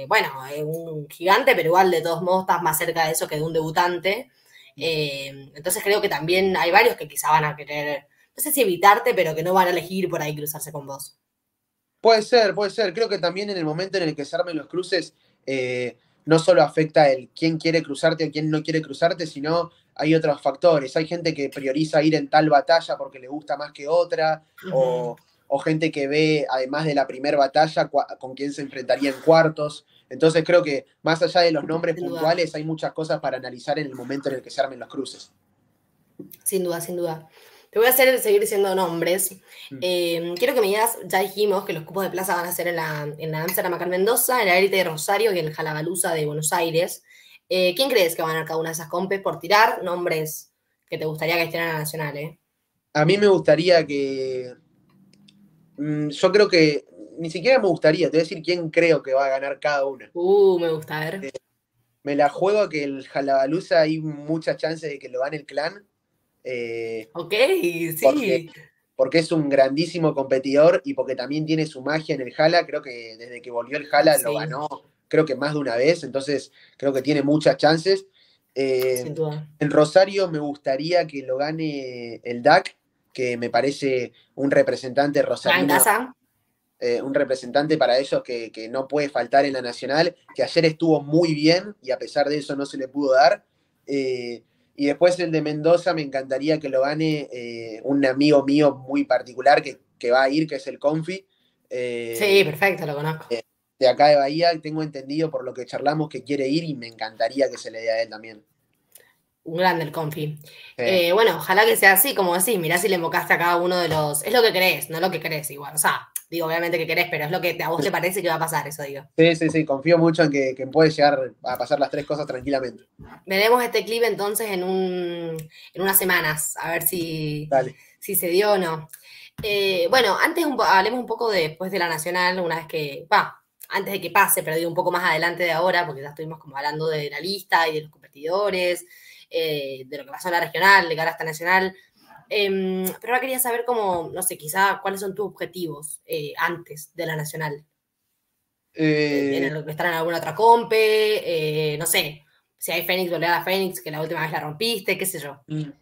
bueno, un gigante, pero igual de todos modos estás más cerca de eso que de un debutante. Em, entonces creo que también hay varios que quizá van a querer, no sé si evitarte, pero que no van a elegir por ahí cruzarse con vos. Puede ser, puede ser. Creo que también en el momento en el que se armen los cruces, eh, no solo afecta el quién quiere cruzarte o quién no quiere cruzarte, sino hay otros factores. Hay gente que prioriza ir en tal batalla porque le gusta más que otra, o, gente que ve, además de la primera batalla, con quién se enfrentaría en cuartos. Entonces creo que más allá de los nombres puntuales, hay muchas cosas para analizar en el momento en el que se armen los cruces. Sin duda, sin duda. Te voy a hacer seguir diciendo nombres. Mm. Eh, quiero que me digas, ya dijimos que los cupos de plaza van a ser en la, en la Amsterdam Mendoza, en la Élite de Rosario y en el Jalabaluza de Buenos Aires. Eh, ¿Quién crees que van a ganar cada una de esas compes por tirar nombres que te gustaría que estén en la Nacional? Eh? A mí me gustaría que. Mm, yo creo que. Ni siquiera me gustaría, te voy a decir quién creo que va a ganar cada una. Uh, me gusta, a ver. me la juego que el Jalabaluza hay muchas chances de que lo gane el clan eh, ok, sí. Porque, es un grandísimo competidor y porque también tiene su magia en el Jala. Creo que desde que volvió el Jala lo ganó, creo que más de una vez. Entonces, creo que tiene muchas chances. Eh, en Rosario me gustaría que lo gane el DAC, que me parece un representante rosarino. Eh, un representante para ellos que, que, no puede faltar en la nacional, que ayer estuvo muy bien y a pesar de eso no se le pudo dar. Eh, y después el de Mendoza, me encantaría que lo gane eh, un amigo mío muy particular que, va a ir, que es el Confi. Eh, sí, perfecto, lo conozco. Eh, de acá de Bahía, tengo entendido por lo que charlamos que quiere ir y me encantaría que se le dé a él también. Un grande el Confi. bueno, ojalá que sea así, como decís, mirá si le invocaste a cada uno de los. Es lo que crees, no lo que crees igual. O sea, digo, obviamente que querés, pero es lo que a vos te parece que va a pasar, eso digo. Sí, sí, sí, confío mucho en que, puede llegar a pasar las tres cosas tranquilamente. Veremos este clip entonces en, un, en unas semanas, a ver si, si se dio o no. Eh, bueno, antes hablemos un poco después de la Nacional, una vez que, va, antes de que pase, pero digo un poco más adelante de ahora, porque ya estuvimos como hablando de la lista y de los competidores, eh, de lo que pasó en la regional, de cara a esta nacional. Em, pero ahora quería saber cómo, no sé, quizá cuáles son tus objetivos eh, antes de la nacional. Eh, en estar en alguna otra compe, eh, no sé, si hay Fénix, a Fénix, que la última vez la rompiste, qué sé yo. Mm.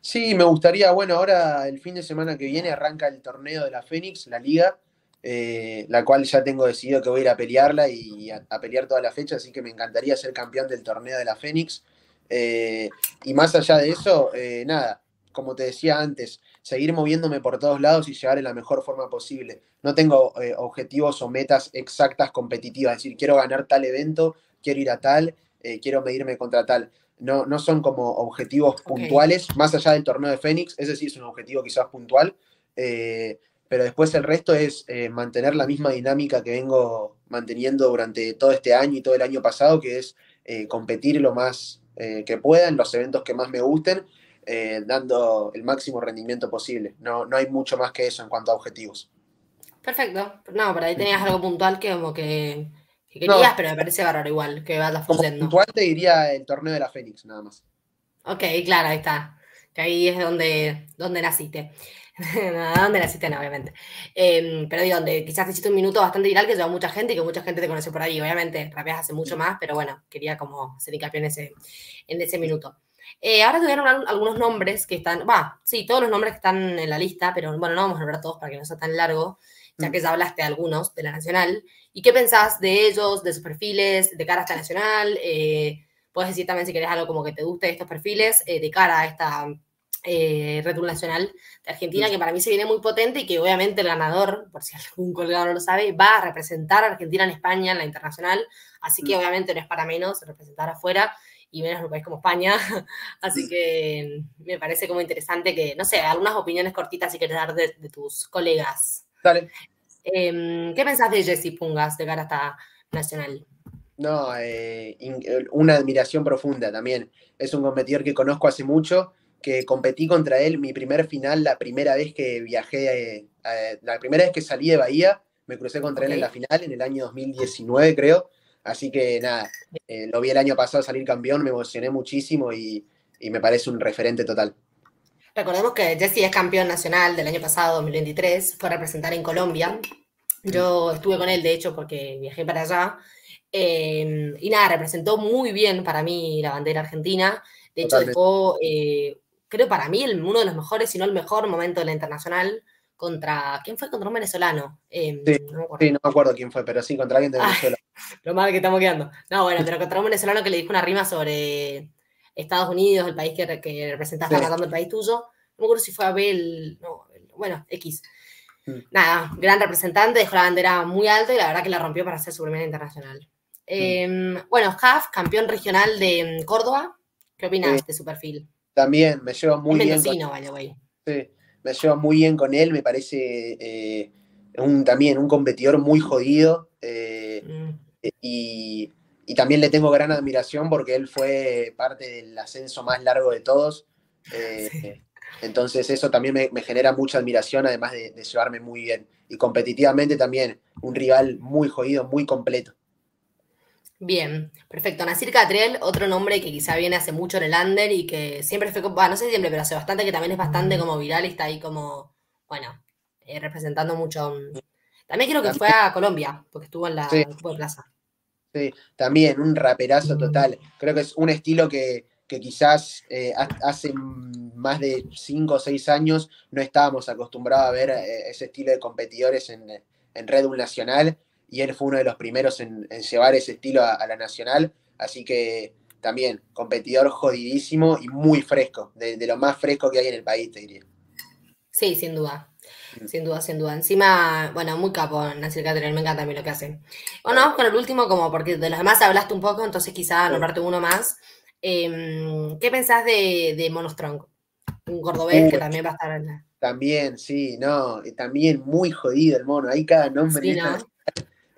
Sí, me gustaría, bueno, ahora el fin de semana que viene arranca el torneo de la Fénix, la liga, eh, la cual ya tengo decidido que voy a ir a pelearla y a, pelear toda la fecha, así que me encantaría ser campeón del torneo de la Fénix. Y más allá de eso, eh, nada, como te decía antes, seguir moviéndome por todos lados y llegar en la mejor forma posible. No tengo objetivos o metas exactas competitivas, es decir, quiero ganar tal evento, quiero ir a tal, quiero medirme contra tal no, no son como objetivos puntuales, más allá del torneo de Fénix, ese sí es un objetivo quizás puntual, eh, pero después el resto es eh, mantener la misma dinámica que vengo manteniendo durante todo este año y todo el año pasado, que es eh, competir lo más que pueda en los eventos que más me gusten, dando el máximo rendimiento posible. No, no hay mucho más que eso en cuanto a objetivos. Perfecto. No, por ahí tenías algo puntual que como que que querías, pero me parece bárbaro igual, que vaya funcionando. Puntual te diría el torneo de la Fénix, nada más. Ok, claro, ahí está. Que ahí es donde, donde naciste. no, donde naciste, no, obviamente. Em, pero digo, donde quizás te hiciste un minuto bastante viral que lleva mucha gente y que mucha gente te conoce por ahí. Obviamente, rapeas hace mucho más, pero bueno, quería como hacer hincapié en ese, en ese minuto. Eh, ahora tuvieron algunos nombres que están, va, sí, todos los nombres que están en la lista, pero bueno, no vamos a hablar todos para que no sea tan largo ya mm. que ya hablaste de algunos de la Nacional. ¿Y qué pensás de ellos, de sus perfiles, de cara a esta Nacional? Eh, puedes decir también si querés algo como que te guste de estos perfiles, eh, de cara a esta eh, Red Bull Nacional de Argentina, mm. que para mí se viene muy potente y que obviamente el ganador, por si algún colgado no lo sabe, va a representar a Argentina en España, en la internacional. Así que mm. obviamente no es para menos representar afuera y menos en un país como España. Así que me parece como interesante que, no sé, algunas opiniones cortitas si quieres dar de tus colegas. Dale. Em, ¿Qué pensás de Jesse Pungas de cara hasta Nacional? No, eh, eh, una admiración profunda también. Es un competidor que conozco hace mucho, que competí contra él mi primer final, la primera vez que viajé, eh, la primera vez que salí de Bahía, me crucé contra él en la final en el año 2019, creo. Así que nada, lo vi el año pasado salir campeón, me emocioné muchísimo y me parece un referente total. Recordemos que Jesse es campeón nacional del año pasado, 2023, fue a representar en Colombia. Yo estuve con él, de hecho, porque viajé para allá. Em, y nada, representó muy bien para mí la bandera argentina. De hecho, dejó, eh, creo para mí, uno de los mejores, si no el mejor momento de la internacional contra. ¿Quién fue? Contra un venezolano. Em, sí, no me, acuerdo quién fue, pero sí, contra alguien de Venezuela. lo mal que estamos quedando. No, bueno, pero contra un venezolano que le dijo una rima sobre Estados Unidos, el país que, que representaste matando el país tuyo. No me acuerdo si fue Abel, no, bueno, X. Mm. Nada, gran representante, dejó la bandera muy alta y la verdad que la rompió para hacer su primera internacional. Mm. Em, bueno, Haf, campeón regional de mm, Córdoba. ¿Qué opinas de su perfil? También, me lleva muy bien. Con... Sí, me lleva muy bien con él, me parece eh, un, también un competidor muy jodido. Eh, y y también le tengo gran admiración porque él fue parte del ascenso más largo de todos. Eh, entonces eso también me, genera mucha admiración, además de, llevarme muy bien. Y competitivamente también, un rival muy jodido, muy completo. Bien, perfecto. Nasir Catriel, otro nombre que quizá viene hace mucho en el under y que siempre fue, bueno, no sé siempre, pero hace bastante que también es bastante como viral y está ahí como, bueno, eh, representando mucho. También creo que fue a Colombia, porque estuvo en la Plaza. Sí, también un raperazo total. Creo que es un estilo que, quizás eh, hace más de 5 o 6 años no estábamos acostumbrados a ver eh, ese estilo de competidores en, Red Bull Nacional y él fue uno de los primeros en, llevar ese estilo a, la Nacional. Así que también competidor jodidísimo y muy fresco, de, de lo más fresco que hay en el país, te diría. Sí, sin duda. Sin duda, sin duda. Encima, bueno, muy capo Nancy Caterina, me encanta a mí lo que hace. Bueno, vamos con el último, como porque de los demás hablaste un poco, entonces quizá nombrarte uno más. Em, ¿Qué pensás de, de Monostrong? Un cordobés que también va a estar en la... También, sí, no, también muy jodido el mono, hay cada nombre.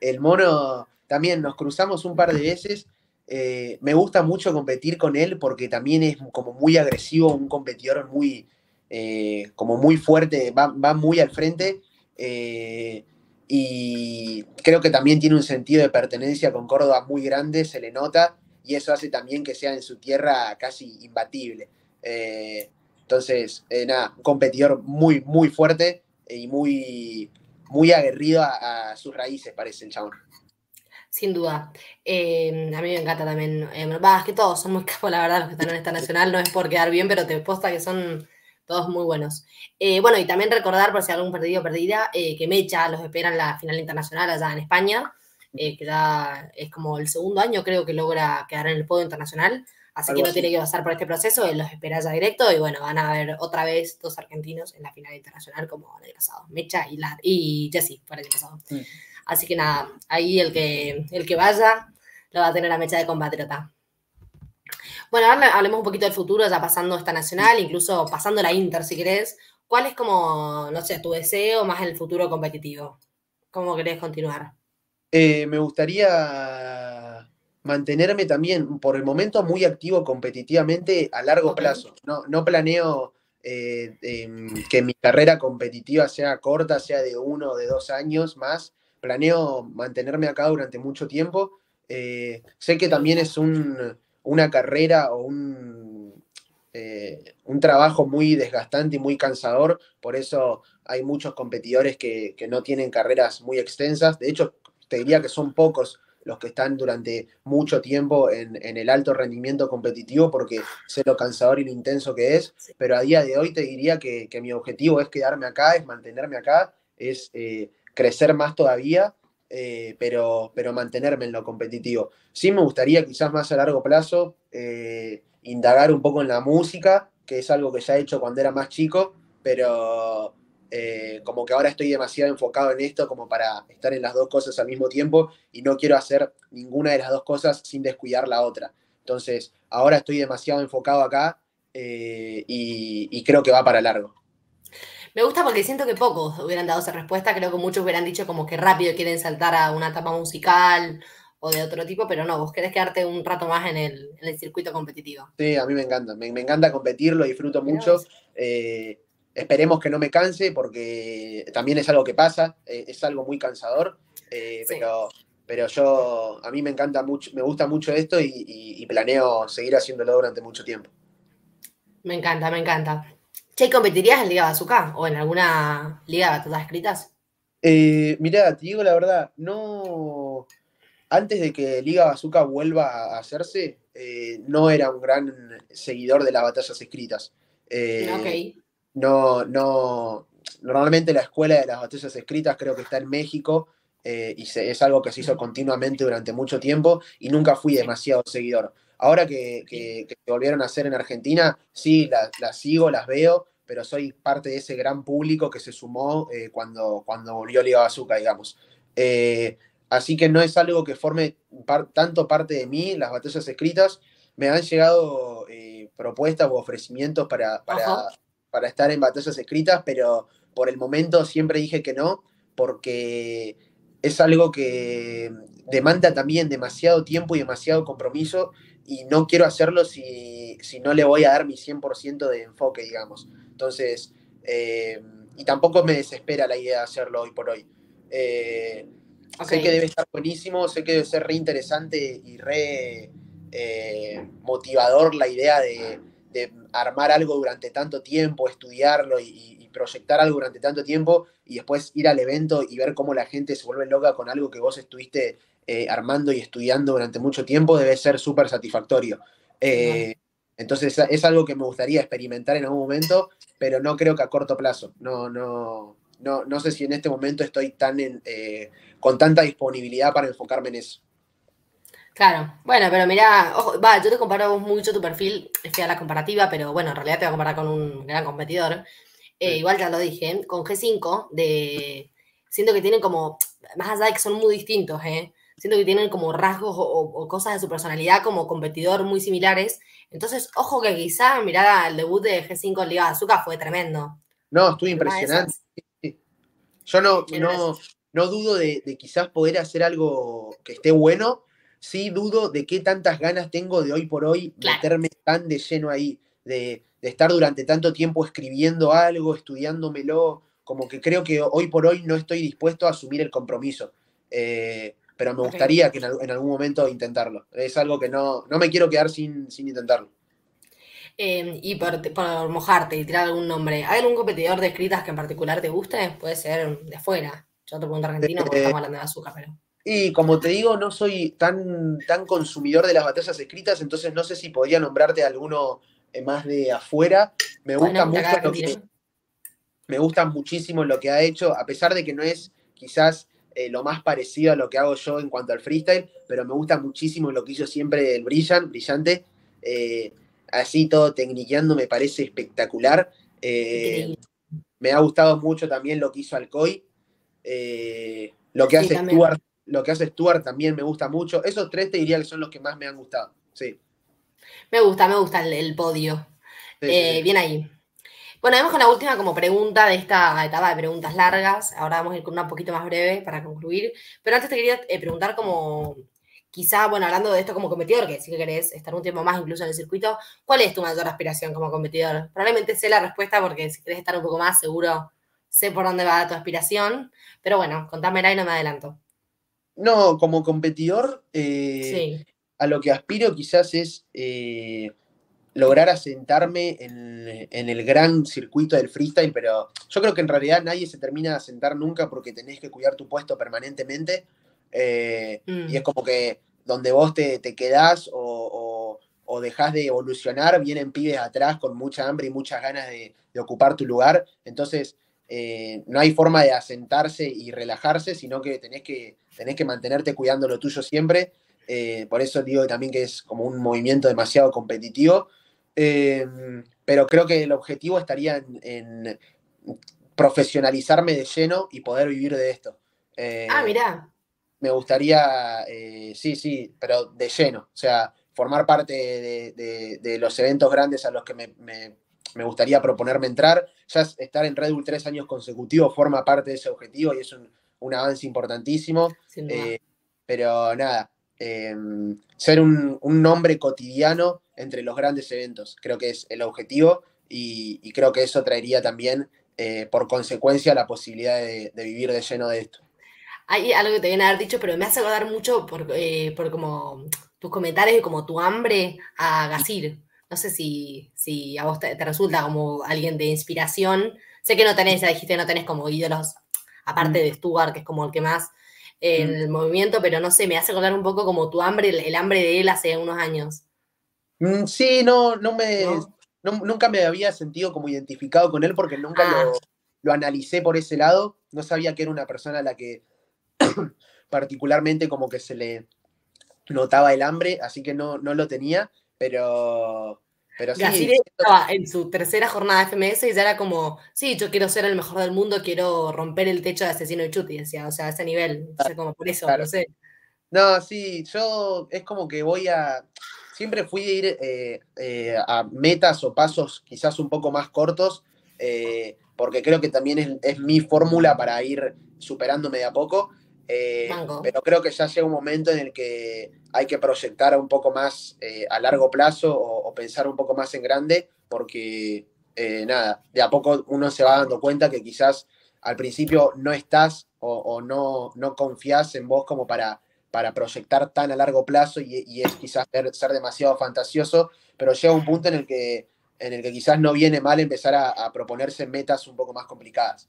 El mono, también nos cruzamos un par de veces. Eh, me gusta mucho competir con él porque también es como muy agresivo, un competidor muy, eh, como muy fuerte, va, muy al frente. Eh, y creo que también tiene un sentido de pertenencia con Córdoba muy grande, se le nota, y eso hace también que sea en su tierra casi imbatible. Entonces, nada, un competidor muy, muy fuerte y muy, muy aguerrido a, sus raíces, parece el chabón. Sin duda. a mí me encanta también. es que todos son muy capos, la verdad, los que están en esta nacional. No es por quedar bien, pero te posta que son todos muy buenos. Eh, bueno, y también recordar, por si algún perdido o perdida, eh, que Mecha los espera en la final internacional allá en España, que ya es como el segundo año creo que logra quedar en el podio internacional, así que no tiene que pasar por este proceso, él los espera ya directo y bueno, van a ver otra vez dos argentinos en la final internacional como el pasado, Mecha y, la, y Jesse, por el pasado. Así que nada, ahí el que, el que vaya lo va a tener a Mecha de compatriota. Bueno, ahora hablemos un poquito del futuro, ya pasando esta nacional, incluso pasando la Inter, si querés. ¿Cuál es como, no sé, tu deseo más el futuro competitivo? ¿Cómo querés continuar? Eh, me gustaría mantenerme también, por el momento, muy activo competitivamente a largo plazo. No, no planeo eh, em, que mi carrera competitiva sea corta, sea de uno o de dos años más. Planeo mantenerme acá durante mucho tiempo. Eh, sé que también es un, una carrera o un, eh, un trabajo muy desgastante y muy cansador, por eso hay muchos competidores que, no tienen carreras muy extensas, de hecho te diría que son pocos los que están durante mucho tiempo en, el alto rendimiento competitivo porque sé lo cansador y lo intenso que es, pero a día de hoy te diría que, mi objetivo es quedarme acá, es mantenerme acá, es eh, crecer más todavía eh, pero, pero mantenerme en lo competitivo. Sí me gustaría quizás más a largo plazo eh, indagar un poco en la música, que es algo que ya he hecho cuando era más chico, pero eh, como que ahora estoy demasiado enfocado en esto como para estar en las dos cosas al mismo tiempo y no quiero hacer ninguna de las dos cosas sin descuidar la otra. Entonces, ahora estoy demasiado enfocado acá y creo que va para largo. Me gusta porque siento que pocos hubieran dado esa respuesta. Creo que muchos hubieran dicho como que rápido quieren saltar a una etapa musical o de otro tipo, pero no, vos querés quedarte un rato más en el, circuito competitivo. Sí, a mí me encanta. Me, encanta competir, lo disfruto mucho. Eh, esperemos que no me canse porque también es algo que pasa, eh, es algo muy cansador, eh, pero, pero yo, a mí me encanta mucho, me gusta mucho esto y planeo seguir haciéndolo durante mucho tiempo. Me encanta, me encanta. Che, ¿competirías en Liga Bazooka o en alguna liga de batatas escritas? Eh, mirá, te digo la verdad, no. Antes de que Liga Bazooka vuelva a hacerse, eh, no era un gran seguidor de las batallas escritas. Eh, ok. No, no. Normalmente la escuela de las batallas escritas creo que está en México y es algo que se hizo continuamente durante mucho tiempo y nunca fui demasiado seguidor. Ahora que, que, volvieron a hacer en Argentina, sí, las, sigo, las veo, pero soy parte de ese gran público que se sumó eh, cuando, cuando volvió Liga Bazooka, digamos. Eh, así que no es algo que forme tanto parte de mí, las batallas escritas. Me han llegado eh, propuestas u ofrecimientos para, para estar en batallas escritas, pero por el momento siempre dije que no, porque es algo que demanda también demasiado tiempo y demasiado compromiso y no quiero hacerlo si, no le voy a dar mi 100% de enfoque, digamos. Entonces, eh, y tampoco me desespera la idea de hacerlo hoy por hoy. Eh, sé que debe estar buenísimo, sé que debe ser re interesante y re eh, motivador la idea de, armar algo durante tanto tiempo, estudiarlo y, y, proyectar algo durante tanto tiempo y después ir al evento y ver cómo la gente se vuelve loca con algo que vos estuviste eh, armando y estudiando durante mucho tiempo debe ser súper satisfactorio. Eh, entonces es algo que me gustaría experimentar en algún momento, pero no creo que a corto plazo. No, no, no, no sé si en este momento estoy tan eh, con tanta disponibilidad para enfocarme en eso. Claro, bueno, pero mira, va, yo te comparo mucho tu perfil, es fea la comparativa, pero bueno, en realidad te voy a comparar con un gran competidor. Igual ya lo dije, con G5, de, siento que tienen como, más allá de que son muy distintos, ¿eh? siento que tienen como rasgos o, cosas de su personalidad como competidor muy similares. Entonces, ojo que quizá, mirá, el debut de G5 en Liga de Azúcar fue tremendo. No, estuvo impresionante. Yo no, no, dudo de, quizás poder hacer algo que esté bueno, sí dudo de qué tantas ganas tengo de hoy por hoy meterme tan de lleno ahí, de, estar durante tanto tiempo escribiendo algo, estudiándomelo, como que creo que hoy por hoy no estoy dispuesto a asumir el compromiso. Eh, pero me gustaría que en, algún momento intentarlo. Es algo que no, no me quiero quedar sin, intentarlo. Em, y por, mojarte y tirar algún nombre, ¿hay algún competidor de escritas que en particular te guste? Puede ser de afuera. Yo te pregunto argentino porque estamos hablando de azúcar, pero. Y como te digo, no soy tan, tan consumidor de las batallas escritas, entonces no sé si podría nombrarte alguno más de afuera. Me gusta mucho lo que, me gusta muchísimo lo que ha hecho, a pesar de que no es quizás eh, lo más parecido a lo que hago yo en cuanto al freestyle, pero me gusta muchísimo lo que hizo siempre el Brillant, brillante. Eh, así todo tecniqueando me parece espectacular. Eh, me ha gustado mucho también lo que hizo Alcoy. lo, que hace Stuart, lo que hace Stuart también me gusta mucho. Esos tres te diría que son los que más me han gustado. Sí. Me gusta, me gusta el, podio. bien ahí. Bueno, vamos con la última como pregunta de esta etapa de preguntas largas. Ahora vamos a ir con una un poquito más breve para concluir. Pero antes te quería eh, preguntar como, quizá, bueno, hablando de esto como competidor, que sí que querés estar un tiempo más incluso en el circuito, ¿cuál es tu mayor aspiración como competidor? Probablemente sé la respuesta porque si querés estar un poco más seguro, sé por dónde va tu aspiración. Pero bueno, contámela y no me adelanto. No, como competidor, eh, a lo que aspiro quizás es... Eh, lograr asentarme en, el gran circuito del freestyle, pero yo creo que en realidad nadie se termina de asentar nunca porque tenés que cuidar tu puesto permanentemente. Eh, y es mm. como que donde vos te, te quedás o, o, dejás de evolucionar, vienen pibes atrás con mucha hambre y muchas ganas de, ocupar tu lugar. Entonces, eh, no hay forma de asentarse y relajarse, sino que tenés que, tenés que mantenerte cuidando lo tuyo siempre. Eh, por eso digo también que es como un movimiento demasiado competitivo, Em, pero creo que el objetivo estaría en, profesionalizarme de lleno y poder vivir de esto. Eh, ah, mira. Me gustaría, eh, sí, sí, pero de lleno. O sea, formar parte de, los eventos grandes a los que me, gustaría proponerme entrar. Ya estar en Red Bull tres años consecutivos forma parte de ese objetivo y es un, avance importantísimo. Eh, pero nada, em, ser un, un nombre cotidiano entre los grandes eventos. Creo que es el objetivo y, creo que eso traería también, eh, por consecuencia, la posibilidad de, vivir de lleno de esto. Hay algo que te viene a haber dicho, pero me hace acordar mucho por, eh, por como tus comentarios y como tu hambre a Gasir. No sé si, si a vos te, resulta como alguien de inspiración. Sé que no tenés, ya dijiste, no tenés como ídolos, aparte mm. de Stuart, que es como el que más en mm. el movimiento, pero no sé, me hace acordar un poco como tu hambre, el hambre de él hace unos años. Mm, sí, no, no me. nunca me había sentido como identificado con él porque nunca lo, ah. analicé por ese lado. No sabía que era una persona a la que particularmente como que se le notaba el hambre, así que no, no lo tenía, pero. Pero sí. estaba en su tercera jornada de FMS y ya era como, sí, yo quiero ser el mejor del mundo, quiero romper el techo de asesino de Chuti, decía, o sea, a ese nivel, no sé, como por eso, no sé. No, sí, yo es como que voy a siempre fui a ir eh, eh, a metas o pasos quizás un poco más cortos, eh, porque creo que también es, mi fórmula para ir superándome de a poco. Pero creo que ya llega un momento en el que hay que proyectar un poco más a largo plazo o, pensar un poco más en grande, porque nada, de a poco uno se va dando cuenta que quizás al principio no estás o, o no, no confías en vos como para para proyectar tan a largo plazo y, es quizás ser, demasiado fantasioso, pero llega un punto en el que, en el que quizás no viene mal empezar a, proponerse metas un poco más complicadas.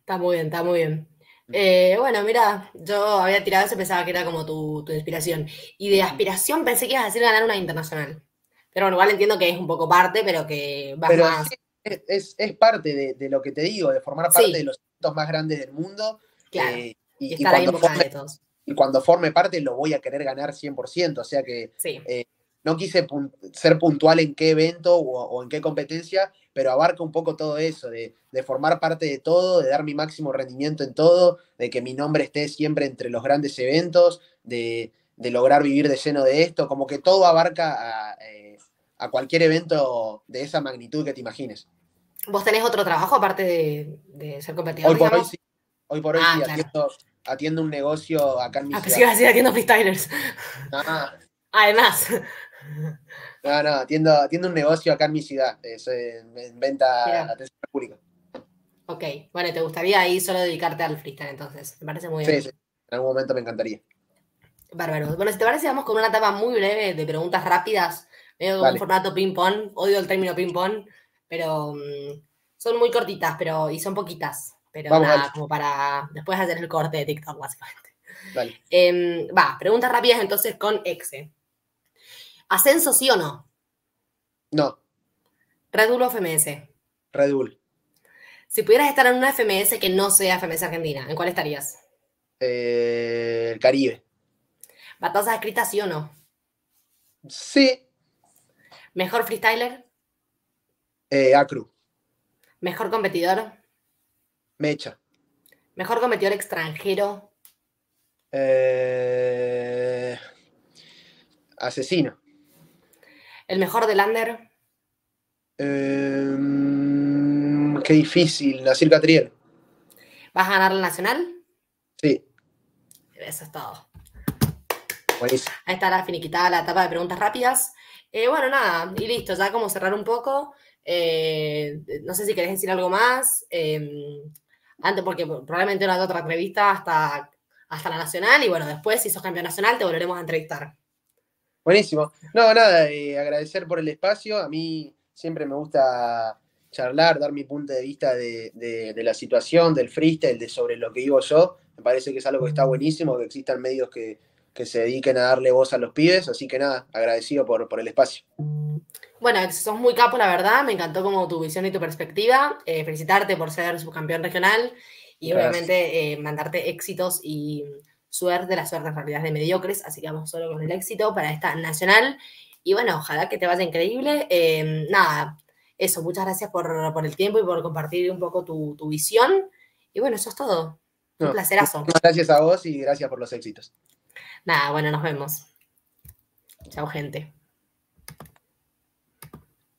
Está muy bien, está muy bien. Eh, bueno, mira, yo había tirado eso, pensaba que era como tu, inspiración. Y de aspiración pensé que ibas a decir ganar una internacional. Pero bueno, igual entiendo que es un poco parte, pero que va más. Es, parte de, lo que te digo, de formar parte de los eventos más grandes del mundo. Claro. Eh, estar de y cuando forme parte lo voy a querer ganar 100%. O sea que eh, no quise ser puntual en qué evento o, en qué competencia, pero abarca un poco todo eso, de, formar parte de todo, de dar mi máximo rendimiento en todo, de que mi nombre esté siempre entre los grandes eventos, de, lograr vivir de lleno de esto, como que todo abarca a, eh, cualquier evento de esa magnitud que te imagines. ¿Vos tenés otro trabajo aparte de, ser competidor? Hoy por hoy sí. Hoy por hoy ah, sí, atiendo un negocio acá en mi ah, ciudad. Ah, atiendo freestylers. Además. No, no, atiendo, atiendo un negocio acá en mi ciudad. Es en, venta atención pública. Ok, bueno, ¿te gustaría ahí solo dedicarte al freestyle entonces? Me parece muy bien. Sí, sí, en algún momento me encantaría. Bárbaro. Bueno, si te parece, vamos con una etapa muy breve de preguntas rápidas, medio un formato ping-pong. Odio el término ping-pong, pero mm, son muy cortitas pero y son poquitas. Pero nada, como para después hacer el corte de TikTok, básicamente. Em, va, preguntas rápidas entonces con Exe. ¿Ascenso sí o no? No, Red Bull o FMS. Red Bull. Si pudieras estar en una FMS que no sea FMS Argentina, ¿en cuál estarías? Eh, el Caribe. ¿Batallas escritas sí o no? Sí. ¿Mejor freestyler? Eh, Acru. ¿Mejor competidor? Mecha. ¿Mejor competidor extranjero? Eh, asesino. ¿El mejor del under? Eh, qué difícil. Nasir Catriel. ¿Vas a ganar la nacional? Sí. Eso es todo. Buenísimo. Ahí está la finiquitada la etapa de preguntas rápidas. Eh, bueno, nada, y listo, ya como cerrar un poco. Eh, no sé si querés decir algo más. eh, antes, porque probablemente no hay otra entrevista hasta, hasta la nacional. Y bueno, después, si sos campeón nacional, te volveremos a entrevistar. Buenísimo. No, nada, eh, agradecer por el espacio. A mí siempre me gusta charlar, dar mi punto de vista de, de- de la situación, del freestyle, de sobre lo que digo yo. Me parece que es algo que está buenísimo, que existan medios que, que se dediquen a darle voz a los pibes. Así que nada, agradecido por, por el espacio. Bueno, sos muy capo, la verdad. Me encantó como tu visión y tu perspectiva. Eh, felicitarte por ser subcampeón regional y Gracias. obviamente eh, mandarte éxitos y suerte. La suerte en realidad es de mediocres, así que vamos solo con el éxito para esta nacional. Y bueno, ojalá que te vaya increíble. Eh, nada, eso, muchas gracias por, por el tiempo y por compartir un poco tu, tu visión. Y bueno, eso es todo. Un No, placerazo. Gracias a vos y gracias por los éxitos. Nada, bueno, nos vemos. Chao, gente.